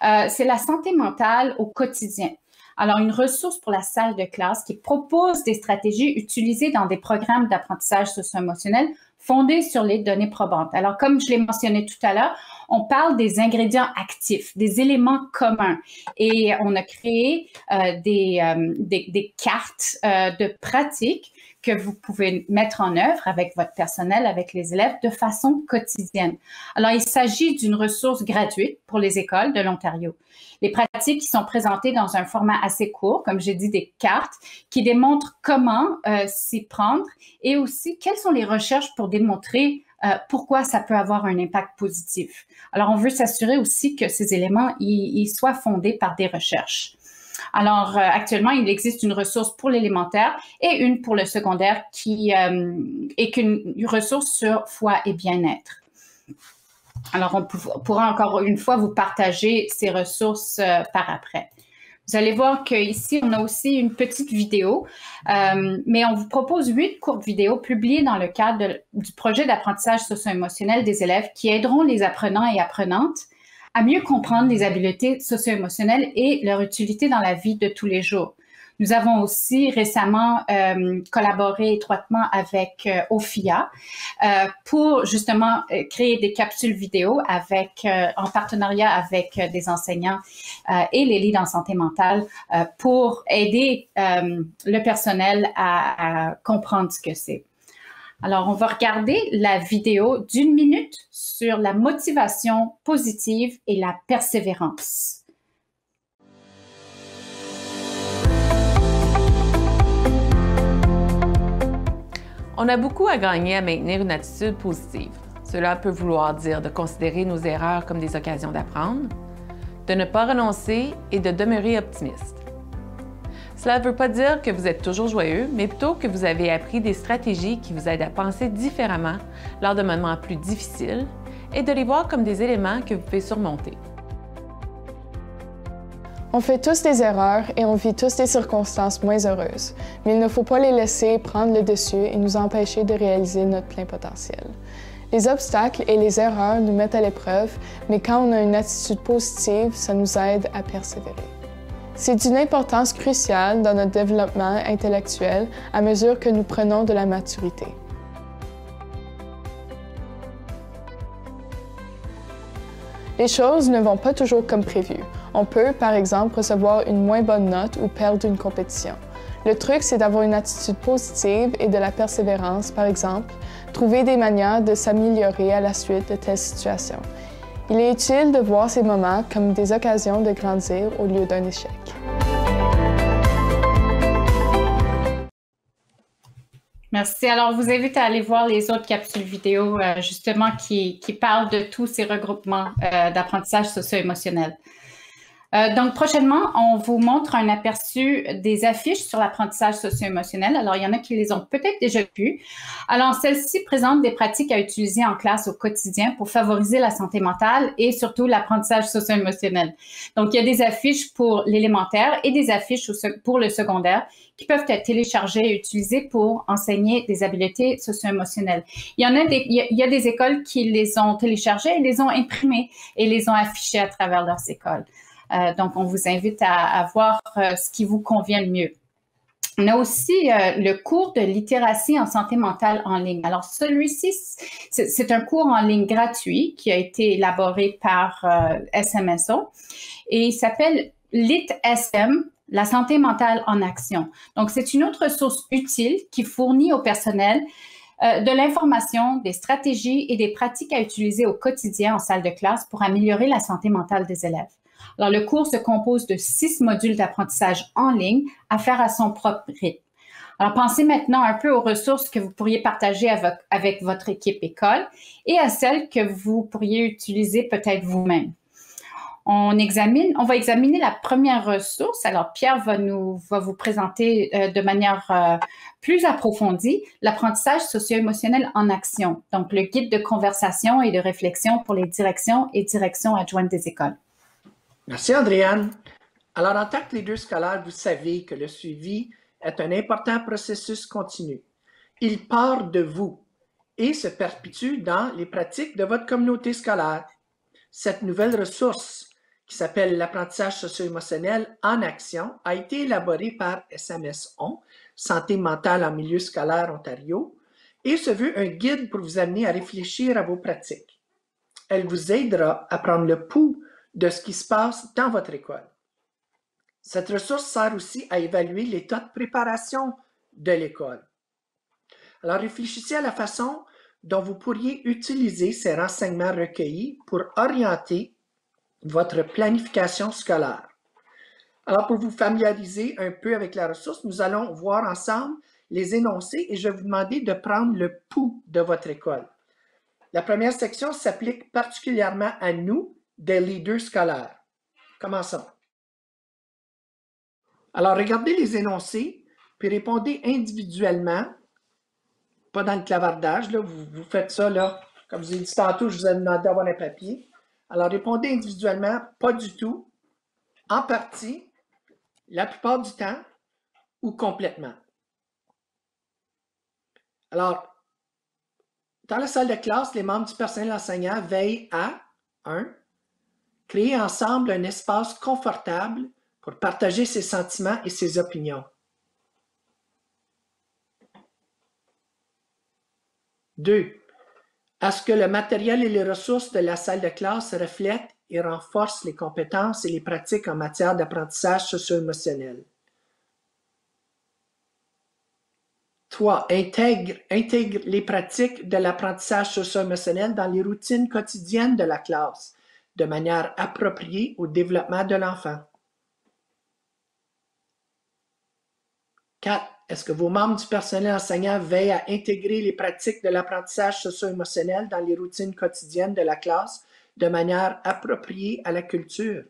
c'est la santé mentale au quotidien. Alors, une ressource pour la salle de classe qui propose des stratégies utilisées dans des programmes d'apprentissage socio-émotionnel fondés sur les données probantes. Alors, comme je l'ai mentionné tout à l'heure, on parle des ingrédients actifs, des éléments communs. Et on a créé euh, des, euh, des, cartes euh, de pratique que vous pouvez mettre en œuvre avec votre personnel, avec les élèves de façon quotidienne. Alors, il s'agit d'une ressource gratuite pour les écoles de l'Ontario. Les pratiques qui sont présentées dans un format assez court, comme j'ai dit, des cartes, qui démontrent comment euh, s'y prendre et aussi quelles sont les recherches pour démontrer euh, pourquoi ça peut avoir un impact positif. Alors, on veut s'assurer aussi que ces éléments soient fondés par des recherches. Alors, euh, actuellement, il existe une ressource pour l'élémentaire et une pour le secondaire qui euh, est qu'une ressource sur foi et bien-être. Alors, on pourra encore une fois vous partager ces ressources euh, par après. Vous allez voir qu'ici, on a aussi une petite vidéo, mais on vous propose huit courtes vidéos publiées dans le cadre du projet d'apprentissage socio-émotionnel des élèves qui aideront les apprenants et apprenantes à mieux comprendre les habiletés socio-émotionnelles et leur utilité dans la vie de tous les jours. Nous avons aussi récemment euh, collaboré étroitement avec euh, OFIA euh, pour justement euh, créer des capsules vidéo avec, en partenariat avec des enseignants et les leads en santé mentale pour aider le personnel à, à comprendre ce que c'est. Alors, on va regarder la vidéo d'une minute sur la motivation positive et la persévérance. On a beaucoup à gagner à maintenir une attitude positive. Cela peut vouloir dire de considérer nos erreurs comme des occasions d'apprendre, de ne pas renoncer et de demeurer optimiste. Cela ne veut pas dire que vous êtes toujours joyeux, mais plutôt que vous avez appris des stratégies qui vous aident à penser différemment lors de moments plus difficiles et de les voir comme des éléments que vous pouvez surmonter. On fait tous des erreurs et on vit tous des circonstances moins heureuses, mais il ne faut pas les laisser prendre le dessus et nous empêcher de réaliser notre plein potentiel. Les obstacles et les erreurs nous mettent à l'épreuve, mais quand on a une attitude positive, ça nous aide à persévérer. C'est d'une importance cruciale dans notre développement intellectuel à mesure que nous prenons de la maturité. Les choses ne vont pas toujours comme prévu. On peut, par exemple, recevoir une moins bonne note ou perdre une compétition. Le truc, c'est d'avoir une attitude positive et de la persévérance, par exemple, trouver des manières de s'améliorer à la suite de telles situations. Il est utile de voir ces moments comme des occasions de grandir au lieu d'un échec. Merci. Alors, vous invite à aller voir les autres capsules vidéo, euh, justement, qui, parlent de tous ces regroupements euh, d'apprentissage socio-émotionnel. Euh, donc, prochainement, on vous montre un aperçu des affiches sur l'apprentissage socio-émotionnel. Alors, il y en a qui les ont peut-être déjà vues. Alors, celles-ci présentent des pratiques à utiliser en classe au quotidien pour favoriser la santé mentale et surtout l'apprentissage socio-émotionnel. Donc, il y a des affiches pour l'élémentaire et des affiches pour le secondaire qui peuvent être téléchargées et utilisées pour enseigner des habiletés socio-émotionnelles. Il y en a des, il y a des écoles qui les ont téléchargées, les ont imprimées et les ont affichées à travers leurs écoles. Euh, donc, on vous invite à, voir euh, ce qui vous convient le mieux. On a aussi euh, le cours de littératie en santé mentale en ligne. Alors, celui-ci, c'est un cours en ligne gratuit qui a été élaboré par SMSO et il s'appelle LitSM, la santé mentale en action. Donc, c'est une autre ressource utile qui fournit au personnel de l'information, des stratégies et des pratiques à utiliser au quotidien en salle de classe pour améliorer la santé mentale des élèves. Alors, le cours se compose de six modules d'apprentissage en ligne à faire à son propre rythme. Alors, pensez maintenant un peu aux ressources que vous pourriez partager avec, votre équipe école et à celles que vous pourriez utiliser peut-être vous-même. On va examiner la première ressource. Alors, Pierre va nous, vous présenter euh, de manière euh, plus approfondie l'apprentissage socio-émotionnel en action. Donc, le guide de conversation et de réflexion pour les directions et directions adjointes des écoles. Merci, Andréane. Alors, en tant que leader scolaire, vous savez que le suivi est un important processus continu. Il part de vous et se perpétue dans les pratiques de votre communauté scolaire. Cette nouvelle ressource, qui s'appelle l'apprentissage socio-émotionnel en action, a été élaborée par SMS-ON, Santé mentale en milieu scolaire Ontario, et se veut un guide pour vous amener à réfléchir à vos pratiques. Elle vous aidera à prendre le pouls de ce qui se passe dans votre école. Cette ressource sert aussi à évaluer l'état de préparation de l'école. Alors réfléchissez à la façon dont vous pourriez utiliser ces renseignements recueillis pour orienter votre planification scolaire. Alors pour vous familiariser un peu avec la ressource, nous allons voir ensemble les énoncés et je vais vous demander de prendre le pouls de votre école. La première section s'applique particulièrement à nous des leaders scolaires. Commençons. Alors, regardez les énoncés, puis répondez individuellement, pas dans le clavardage, là, vous, faites ça, là, comme je vous ai dit tantôt, je vous ai demandé d'avoir un papier. Alors, répondez individuellement, pas du tout, en partie, la plupart du temps, ou complètement. Alors, dans la salle de classe, les membres du personnel enseignant veillent à 1 Créer ensemble un espace confortable pour partager ses sentiments et ses opinions. Deux, à ce que le matériel et les ressources de la salle de classe reflètent et renforcent les compétences et les pratiques en matière d'apprentissage socio-émotionnel. 3. Intègre, intègre les pratiques de l'apprentissage socio-émotionnel dans les routines quotidiennes de la classe, de manière appropriée au développement de l'enfant. 4. Est-ce que vos membres du personnel enseignant veillent à intégrer les pratiques de l'apprentissage socio-émotionnel dans les routines quotidiennes de la classe de manière appropriée à la culture?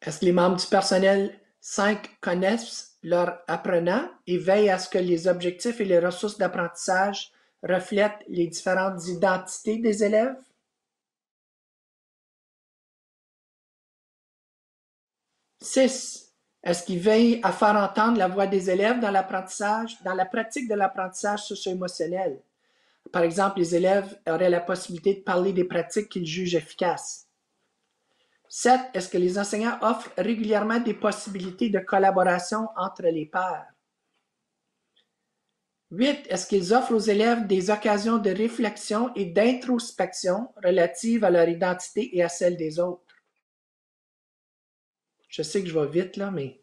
Est-ce que les membres du personnel 5 connaissent leurs apprenants et veillent à ce que les objectifs et les ressources d'apprentissage reflètent les différentes identités des élèves? 6. Est-ce qu'ils veillent à faire entendre la voix des élèves dans l'apprentissage, dans la pratique de l'apprentissage socio-émotionnel? Par exemple, les élèves auraient la possibilité de parler des pratiques qu'ils jugent efficaces. 7. Est-ce que les enseignants offrent régulièrement des possibilités de collaboration entre les pairs? 8. Est-ce qu'ils offrent aux élèves des occasions de réflexion et d'introspection relatives à leur identité et à celle des autres? Je sais que je vais vite là, mais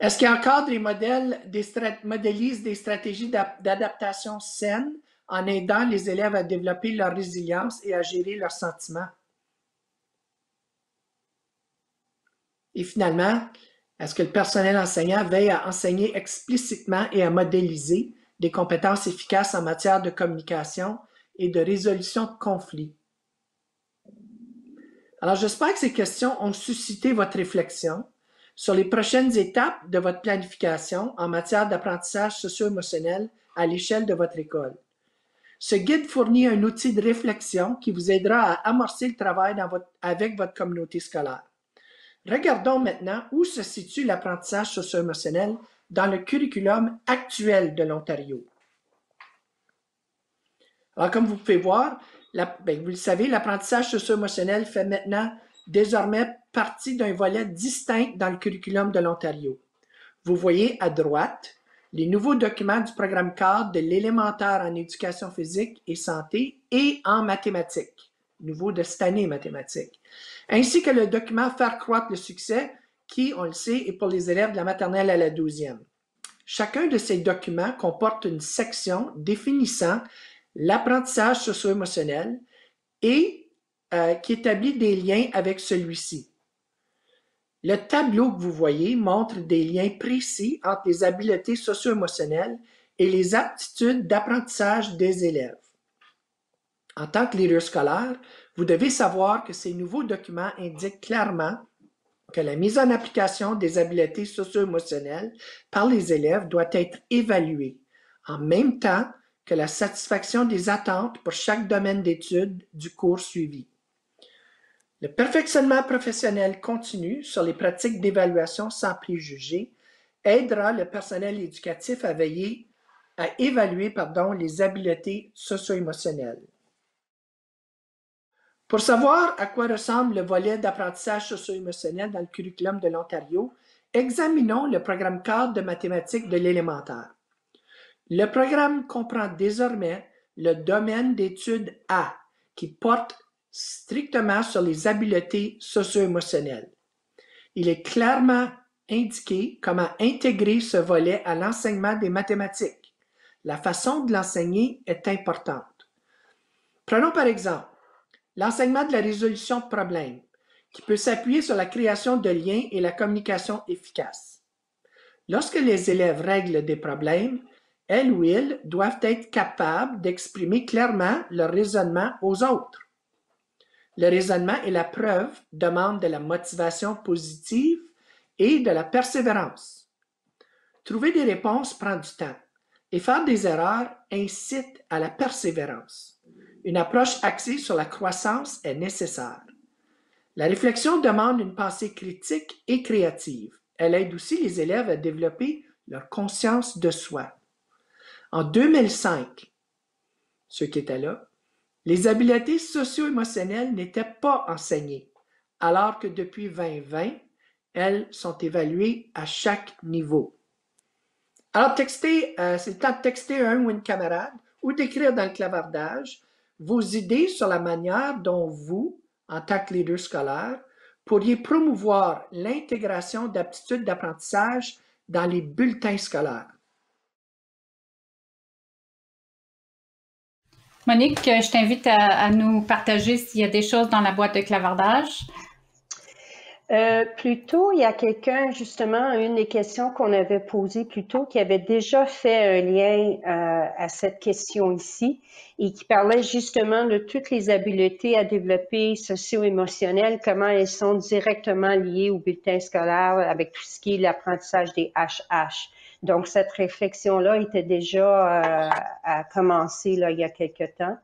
est-ce qu'il encore des modèles, des modélisent des stratégies d'adaptation saines en aidant les élèves à développer leur résilience et à gérer leurs sentiments? Et finalement, est-ce que le personnel enseignant veille à enseigner explicitement et à modéliser des compétences efficaces en matière de communication et de résolution de conflits? Alors, j'espère que ces questions ont suscité votre réflexion sur les prochaines étapes de votre planification en matière d'apprentissage socio-émotionnel à l'échelle de votre école. Ce guide fournit un outil de réflexion qui vous aidera à amorcer le travail avec votre communauté scolaire. Regardons maintenant où se situe l'apprentissage socio-émotionnel dans le curriculum actuel de l'Ontario. Alors, comme vous pouvez voir, ben, vous le savez, l'apprentissage socio-émotionnel fait maintenant désormais partie d'un volet distinct dans le curriculum de l'Ontario. Vous voyez à droite les nouveaux documents du programme cadre de l'élémentaire en éducation physique et santé et en mathématiques, nouveau de cette année mathématiques, ainsi que le document Faire croître le succès qui, on le sait, est pour les élèves de la maternelle à la douzième. Chacun de ces documents comporte une section définissant l'apprentissage socio-émotionnel et euh, qui établit des liens avec celui-ci. Le tableau que vous voyez montre des liens précis entre les habiletés socio-émotionnelles et les aptitudes d'apprentissage des élèves. En tant que leader scolaire, vous devez savoir que ces nouveaux documents indiquent clairement que la mise en application des habiletés socio-émotionnelles par les élèves doit être évaluée en même temps que la satisfaction des attentes pour chaque domaine d'étude du cours suivi. Le perfectionnement professionnel continu sur les pratiques d'évaluation sans préjugés aidera le personnel éducatif à veiller à évaluer les habiletés socio-émotionnelles. Pour savoir à quoi ressemble le volet d'apprentissage socio-émotionnel dans le curriculum de l'Ontario, examinons le programme cadre de mathématiques de l'élémentaire. Le programme comprend désormais le domaine d'études A, qui porte strictement sur les habiletés socio-émotionnelles. Il est clairement indiqué comment intégrer ce volet à l'enseignement des mathématiques. La façon de l'enseigner est importante. Prenons par exemple l'enseignement de la résolution de problèmes, qui peut s'appuyer sur la création de liens et la communication efficace. Lorsque les élèves règlent des problèmes, elles ou ils doivent être capables d'exprimer clairement leur raisonnement aux autres. Le raisonnement et la preuve demandent de la motivation positive et de la persévérance. Trouver des réponses prend du temps et faire des erreurs incite à la persévérance. Une approche axée sur la croissance est nécessaire. La réflexion demande une pensée critique et créative. Elle aide aussi les élèves à développer leur conscience de soi. En 2005, ceux qui étaient là, Les habiletés socio-émotionnelles n'étaient pas enseignées, alors que depuis 2020, elles sont évaluées à chaque niveau. Alors, textez, euh, c'est le temps de texter un ou une camarade ou d'écrire dans le clavardage vos idées sur la manière dont vous, en tant que leader scolaire, pourriez promouvoir l'intégration d'aptitudes d'apprentissage dans les bulletins scolaires. Monique, je t'invite à, nous partager s'il y a des choses dans la boîte de clavardage. Euh, plutôt, il y a quelqu'un, justement, une des questions qu'on avait posées plus tôt, qui avait déjà fait un lien euh, à cette question ici et qui parlait justement de toutes les habiletés à développer socio-émotionnelles, comment elles sont directement liées au bulletin scolaire avec tout ce qui est l'apprentissage des HH. Donc, cette réflexion-là était déjà euh, à commencer il y a quelque temps.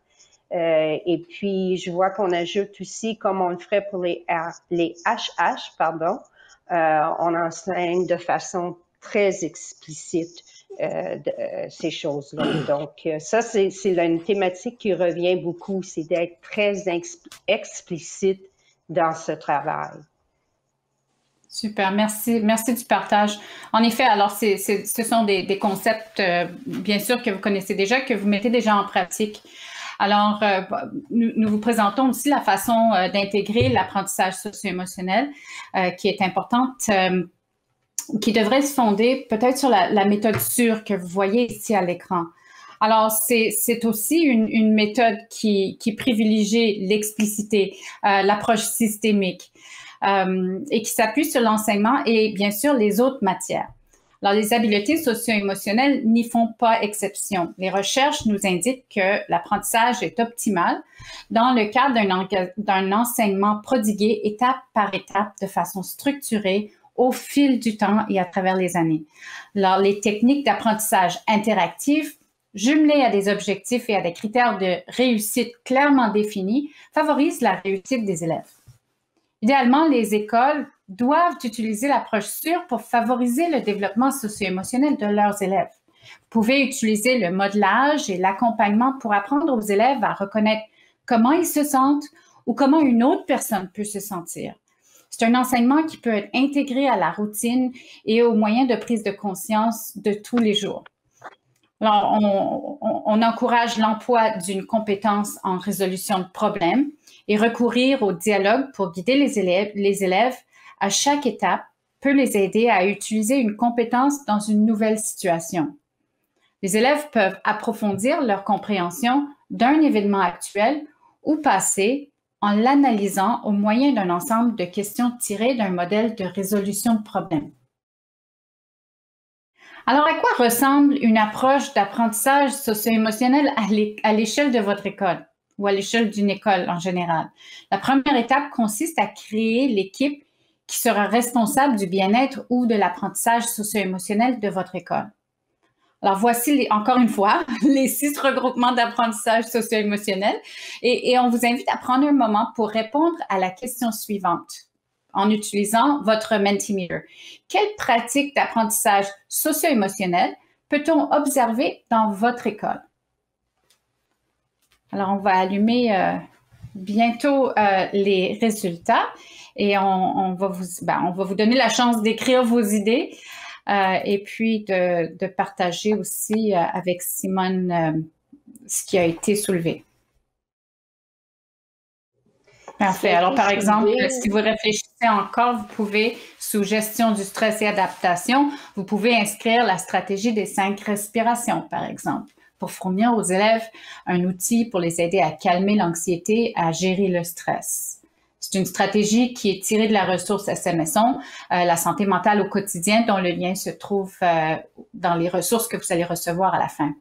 Euh, et puis, je vois qu'on ajoute aussi, comme on le ferait pour les, les HH, pardon, euh, on enseigne de façon très explicite euh, de, ces choses-là. [CLEARS THROAT] Donc, ça, c'est une thématique qui revient beaucoup, c'est d'être très explicite dans ce travail. Super, merci, merci du partage. En effet, alors ce sont des, concepts, bien sûr, que vous connaissez déjà, que vous mettez déjà en pratique. Alors, euh, nous, vous présentons aussi la façon euh, d'intégrer l'apprentissage socio-émotionnel qui est importante, qui devrait se fonder peut-être sur la, méthode sûre que vous voyez ici à l'écran. Alors, c'est aussi une, méthode qui, privilégie l'explicité, l'approche systémique. Euh, et qui s'appuie sur l'enseignement et bien sûr les autres matières. Alors, les habiletés socio-émotionnelles n'y font pas exception. Les recherches nous indiquent que l'apprentissage est optimal dans le cadre d'un enseignement prodigué étape par étape de façon structurée au fil du temps et à travers les années. Alors, les techniques d'apprentissage interactif jumelées à des objectifs et à des critères de réussite clairement définis favorisent la réussite des élèves. Idéalement, les écoles doivent utiliser l'approche sûre pour favoriser le développement socio-émotionnel de leurs élèves. Vous pouvez utiliser le modelage et l'accompagnement pour apprendre aux élèves à reconnaître comment ils se sentent ou comment une autre personne peut se sentir. C'est un enseignement qui peut être intégré à la routine et aux moyens de prise de conscience de tous les jours. Alors, on, on encourage l'emploi d'une compétence en résolution de problèmes et recourir au dialogue pour guider les élèves, les élèves à chaque étape peut les aider à utiliser une compétence dans une nouvelle situation. Les élèves peuvent approfondir leur compréhension d'un événement actuel ou passé en l'analysant au moyen d'un ensemble de questions tirées d'un modèle de résolution de problèmes. Alors, à quoi ressemble une approche d'apprentissage socio-émotionnel à l'échelle de votre école? ou à l'échelle d'une école en général? La première étape consiste à créer l'équipe qui sera responsable du bien-être ou de l'apprentissage socio-émotionnel de votre école. Alors voici encore une fois [LAUGHS] les six regroupements d'apprentissage socio-émotionnel et, on vous invite à prendre un moment pour répondre à la question suivante en utilisant votre Mentimeter. Quelle pratique d'apprentissage socio-émotionnel peut-on observer dans votre école? Alors, on va allumer euh, bientôt euh, les résultats et on, va vous, ben, on va vous donner la chance d'écrire vos idées euh, et puis de, partager aussi avec Simone ce qui a été soulevé. Parfait. Alors, par exemple, si vous réfléchissez encore, vous pouvez, sous gestion du stress et adaptation, vous pouvez inscrire la stratégie des cinq respirations, par exemple pour fournir aux élèves un outil pour les aider à calmer l'anxiété, à gérer le stress. C'est une stratégie qui est tirée de la ressource SMSON, euh, la santé mentale au quotidien, dont le lien se trouve euh, dans les ressources que vous allez recevoir à la fin.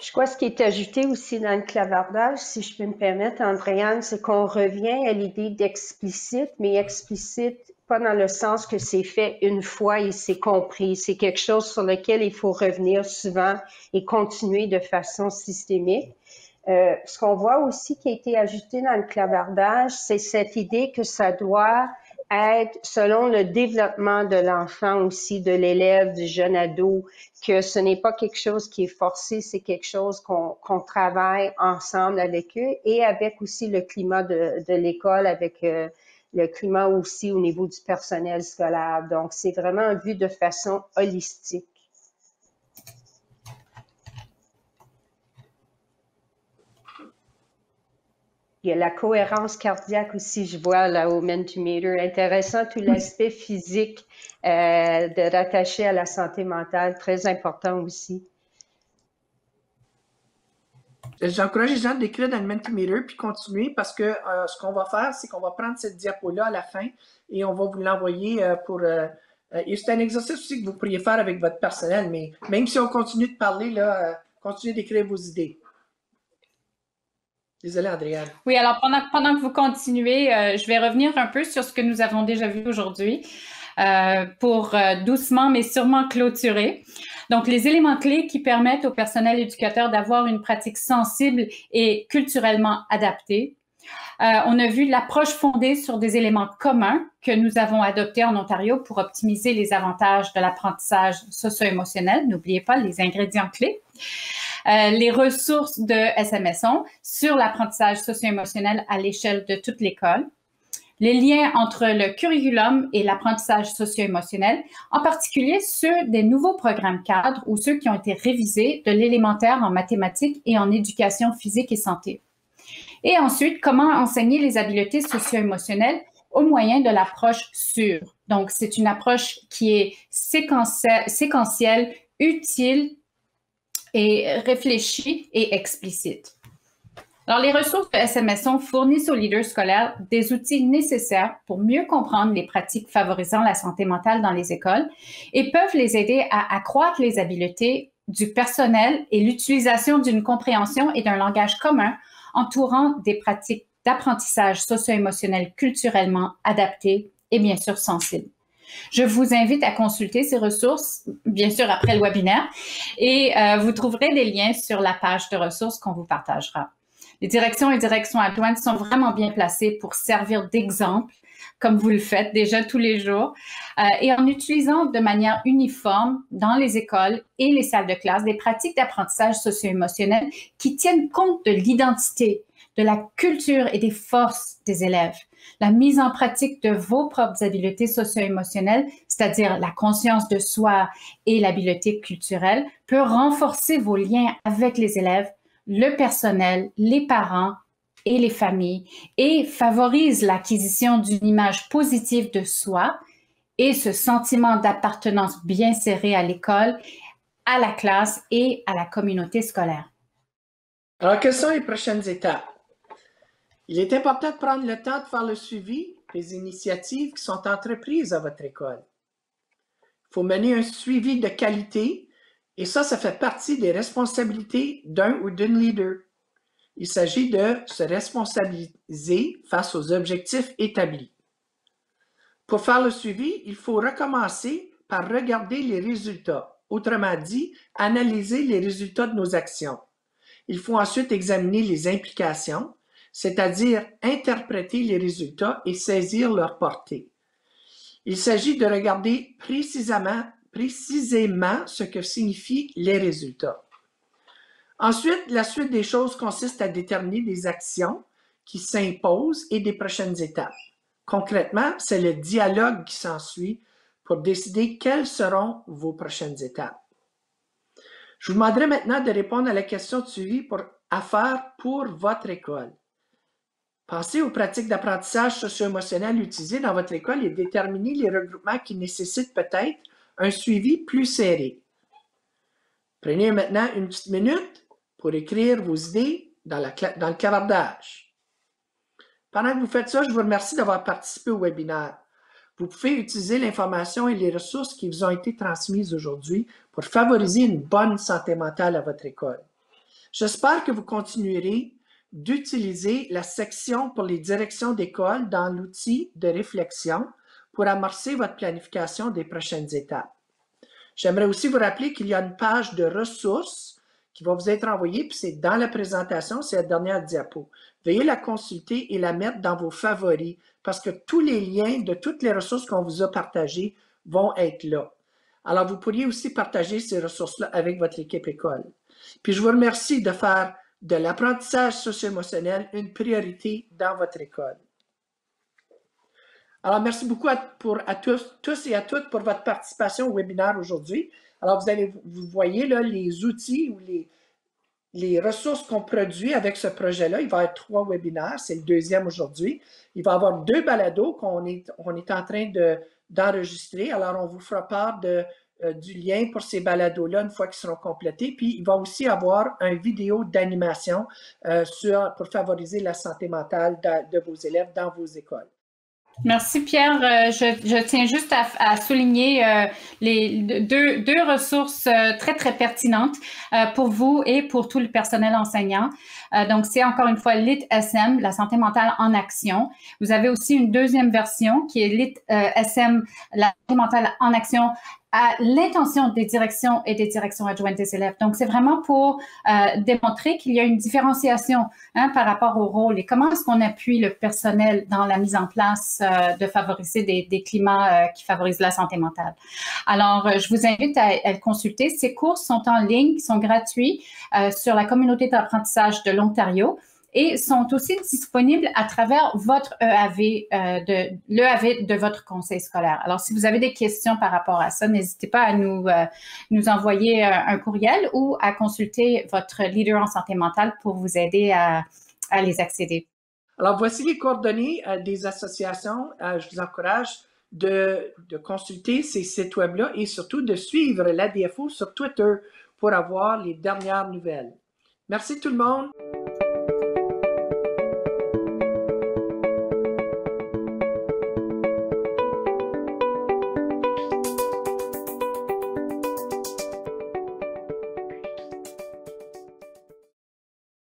Je crois que ce qui est ajouté aussi dans le clavardage, si je peux me permettre, Andréane, c'est qu'on revient à l'idée d'explicite, mais explicite pas dans le sens que c'est fait une fois et c'est compris. C'est quelque chose sur lequel il faut revenir souvent et continuer de façon systémique. Euh, ce qu'on voit aussi qui a été ajouté dans le clavardage, c'est cette idée que ça doit être selon le développement de l'enfant aussi, de l'élève, du jeune ado, que ce n'est pas quelque chose qui est forcé, c'est quelque chose qu'on travaille ensemble avec eux et avec aussi le climat de, de l'école, avec euh, le climat aussi au niveau du personnel scolaire. Donc, c'est vraiment vu de façon holistique. Il y a la cohérence cardiaque aussi, je vois là au Mentimeter. Intéressant, tout l'aspect physique euh, de rattacher à la santé mentale, très important aussi. J'encourage les gens d'écrire dans le Mentimeter puis continuer parce que euh, ce qu'on va faire, c'est qu'on va prendre cette diapo-là à la fin et on va vous l'envoyer euh, pour. et c'est un exercice aussi que vous pourriez faire avec votre personnel, mais même si on continue de parler, là, continuez d'écrire vos idées. Désolée, Adrienne. Oui, alors pendant, pendant que vous continuez, euh, je vais revenir un peu sur ce que nous avons déjà vu aujourd'hui euh, pour euh, doucement mais sûrement clôturer. Donc, les éléments clés qui permettent au personnel éducateur d'avoir une pratique sensible et culturellement adaptée. on a vu l'approche fondée sur des éléments communs que nous avons adoptés en Ontario pour optimiser les avantages de l'apprentissage socio-émotionnel. N'oubliez pas les ingrédients clés. Euh, les ressources de SMSON sur l'apprentissage socio-émotionnel à l'échelle de toute l'école, les liens entre le curriculum et l'apprentissage socio-émotionnel, en particulier ceux des nouveaux programmes cadres ou ceux qui ont été révisés de l'élémentaire en mathématiques et en éducation physique et santé. Et ensuite, comment enseigner les habiletés socio-émotionnelles au moyen de l'approche sûre. Donc, c'est une approche qui est séquentielle, utile et réfléchi et explicite. Alors, les ressources de SMSON fournissent aux leaders scolaires des outils nécessaires pour mieux comprendre les pratiques favorisant la santé mentale dans les écoles et peuvent les aider à accroître les habiletés du personnel et l'utilisation d'une compréhension et d'un langage commun entourant des pratiques d'apprentissage socio-émotionnel culturellement adaptées et bien sûr sensibles. Je vous invite à consulter ces ressources, bien sûr après le webinaire, et euh, vous trouverez des liens sur la page de ressources qu'on vous partagera. Les directions et directions adjointes sont vraiment bien placées pour servir d'exemple, comme vous le faites déjà tous les jours, euh, et en utilisant de manière uniforme dans les écoles et les salles de classe des pratiques d'apprentissage socio-émotionnel qui tiennent compte de l'identité, de la culture et des forces des élèves. La mise en pratique de vos propres habiletés socio-émotionnelles, c'est-à-dire la conscience de soi et l'habileté culturelle, peut renforcer vos liens avec les élèves, le personnel, les parents et les familles et favorise l'acquisition d'une image positive de soi et ce sentiment d'appartenance bien serré à l'école, à la classe et à la communauté scolaire. Alors, quelles sont les prochaines étapes? Il est important de prendre le temps de faire le suivi des initiatives qui sont entreprises à votre école. Il faut mener un suivi de qualité et ça, ça fait partie des responsabilités d'un ou d'une leader. Il s'agit de se responsabiliser face aux objectifs établis. Pour faire le suivi, il faut recommencer par regarder les résultats, autrement dit, analyser les résultats de nos actions. Il faut ensuite examiner les implications, c'est-à-dire interpréter les résultats et saisir leur portée. Il s'agit de regarder précisément, précisément ce que signifient les résultats. Ensuite, la suite des choses consiste à déterminer des actions qui s'imposent et des prochaines étapes. Concrètement, c'est le dialogue qui s'ensuit pour décider quelles seront vos prochaines étapes. Je vous demanderai maintenant de répondre à la question de suivi pour, à faire pour votre école. Pensez aux pratiques d'apprentissage socio-émotionnel utilisées dans votre école et déterminez les regroupements qui nécessitent peut-être un suivi plus serré. Prenez maintenant une petite minute pour écrire vos idées dans, le clavardage. Pendant que vous faites ça, je vous remercie d'avoir participé au webinaire. Vous pouvez utiliser l'information et les ressources qui vous ont été transmises aujourd'hui pour favoriser une bonne santé mentale à votre école. J'espère que vous continuerez d'utiliser la section pour les directions d'école dans l'outil de réflexion pour amorcer votre planification des prochaines étapes. J'aimerais aussi vous rappeler qu'il y a une page de ressources qui va vous être envoyée, puis c'est dans la présentation, c'est la dernière diapo. Veuillez la consulter et la mettre dans vos favoris parce que tous les liens de toutes les ressources qu'on vous a partagées vont être là. Alors, vous pourriez aussi partager ces ressources-là avec votre équipe école. Puis, je vous remercie de faire de l'apprentissage socio-émotionnel une priorité dans votre école. Alors, merci beaucoup à, pour, à tous, et à toutes pour votre participation au webinaire aujourd'hui. Alors, vous, allez, vous voyez là les outils ou les, les ressources qu'on produit avec ce projet-là. Il va y avoir trois webinaires, c'est le deuxième aujourd'hui. Il va y avoir deux balados qu'on est, on est en train d'enregistrer. Alors, on vous fera part de, euh, du lien pour ces balados-là une fois qu'ils seront complétés. Puis, il va aussi avoir une vidéo d'animation euh, pour favoriser la santé mentale de vos élèves dans vos écoles. Merci Pierre. Euh, je, tiens juste à, souligner euh, les deux, deux ressources euh, très, très pertinentes pour vous et pour tout le personnel enseignant. donc, c'est encore une fois LIT-SM, la santé mentale en action. Vous avez aussi une deuxième version qui est LIT-SM, la santé mentale en action à l'intention des directions et des directions adjointes des élèves. Donc, c'est vraiment pour euh, démontrer qu'il y a une différenciation hein, par rapport au rôle et comment est-ce qu'on appuie le personnel dans la mise en place euh, de favoriser des, des climats euh, qui favorisent la santé mentale. Alors, je vous invite à, à, le consulter. Ces cours sont en ligne, sont gratuits sur la communauté d'apprentissage de l'Ontario et sont aussi disponibles à travers votre EAV, euh, l'EAV de votre conseil scolaire. Alors, si vous avez des questions par rapport à ça, n'hésitez pas à nous, euh, envoyer euh, un courriel ou à consulter votre leader en santé mentale pour vous aider à, à les accéder. Alors, voici les coordonnées des associations. je vous encourage de, de consulter ces sites web-là et surtout de suivre l'ADFO sur Twitter pour avoir les dernières nouvelles. Merci tout le monde.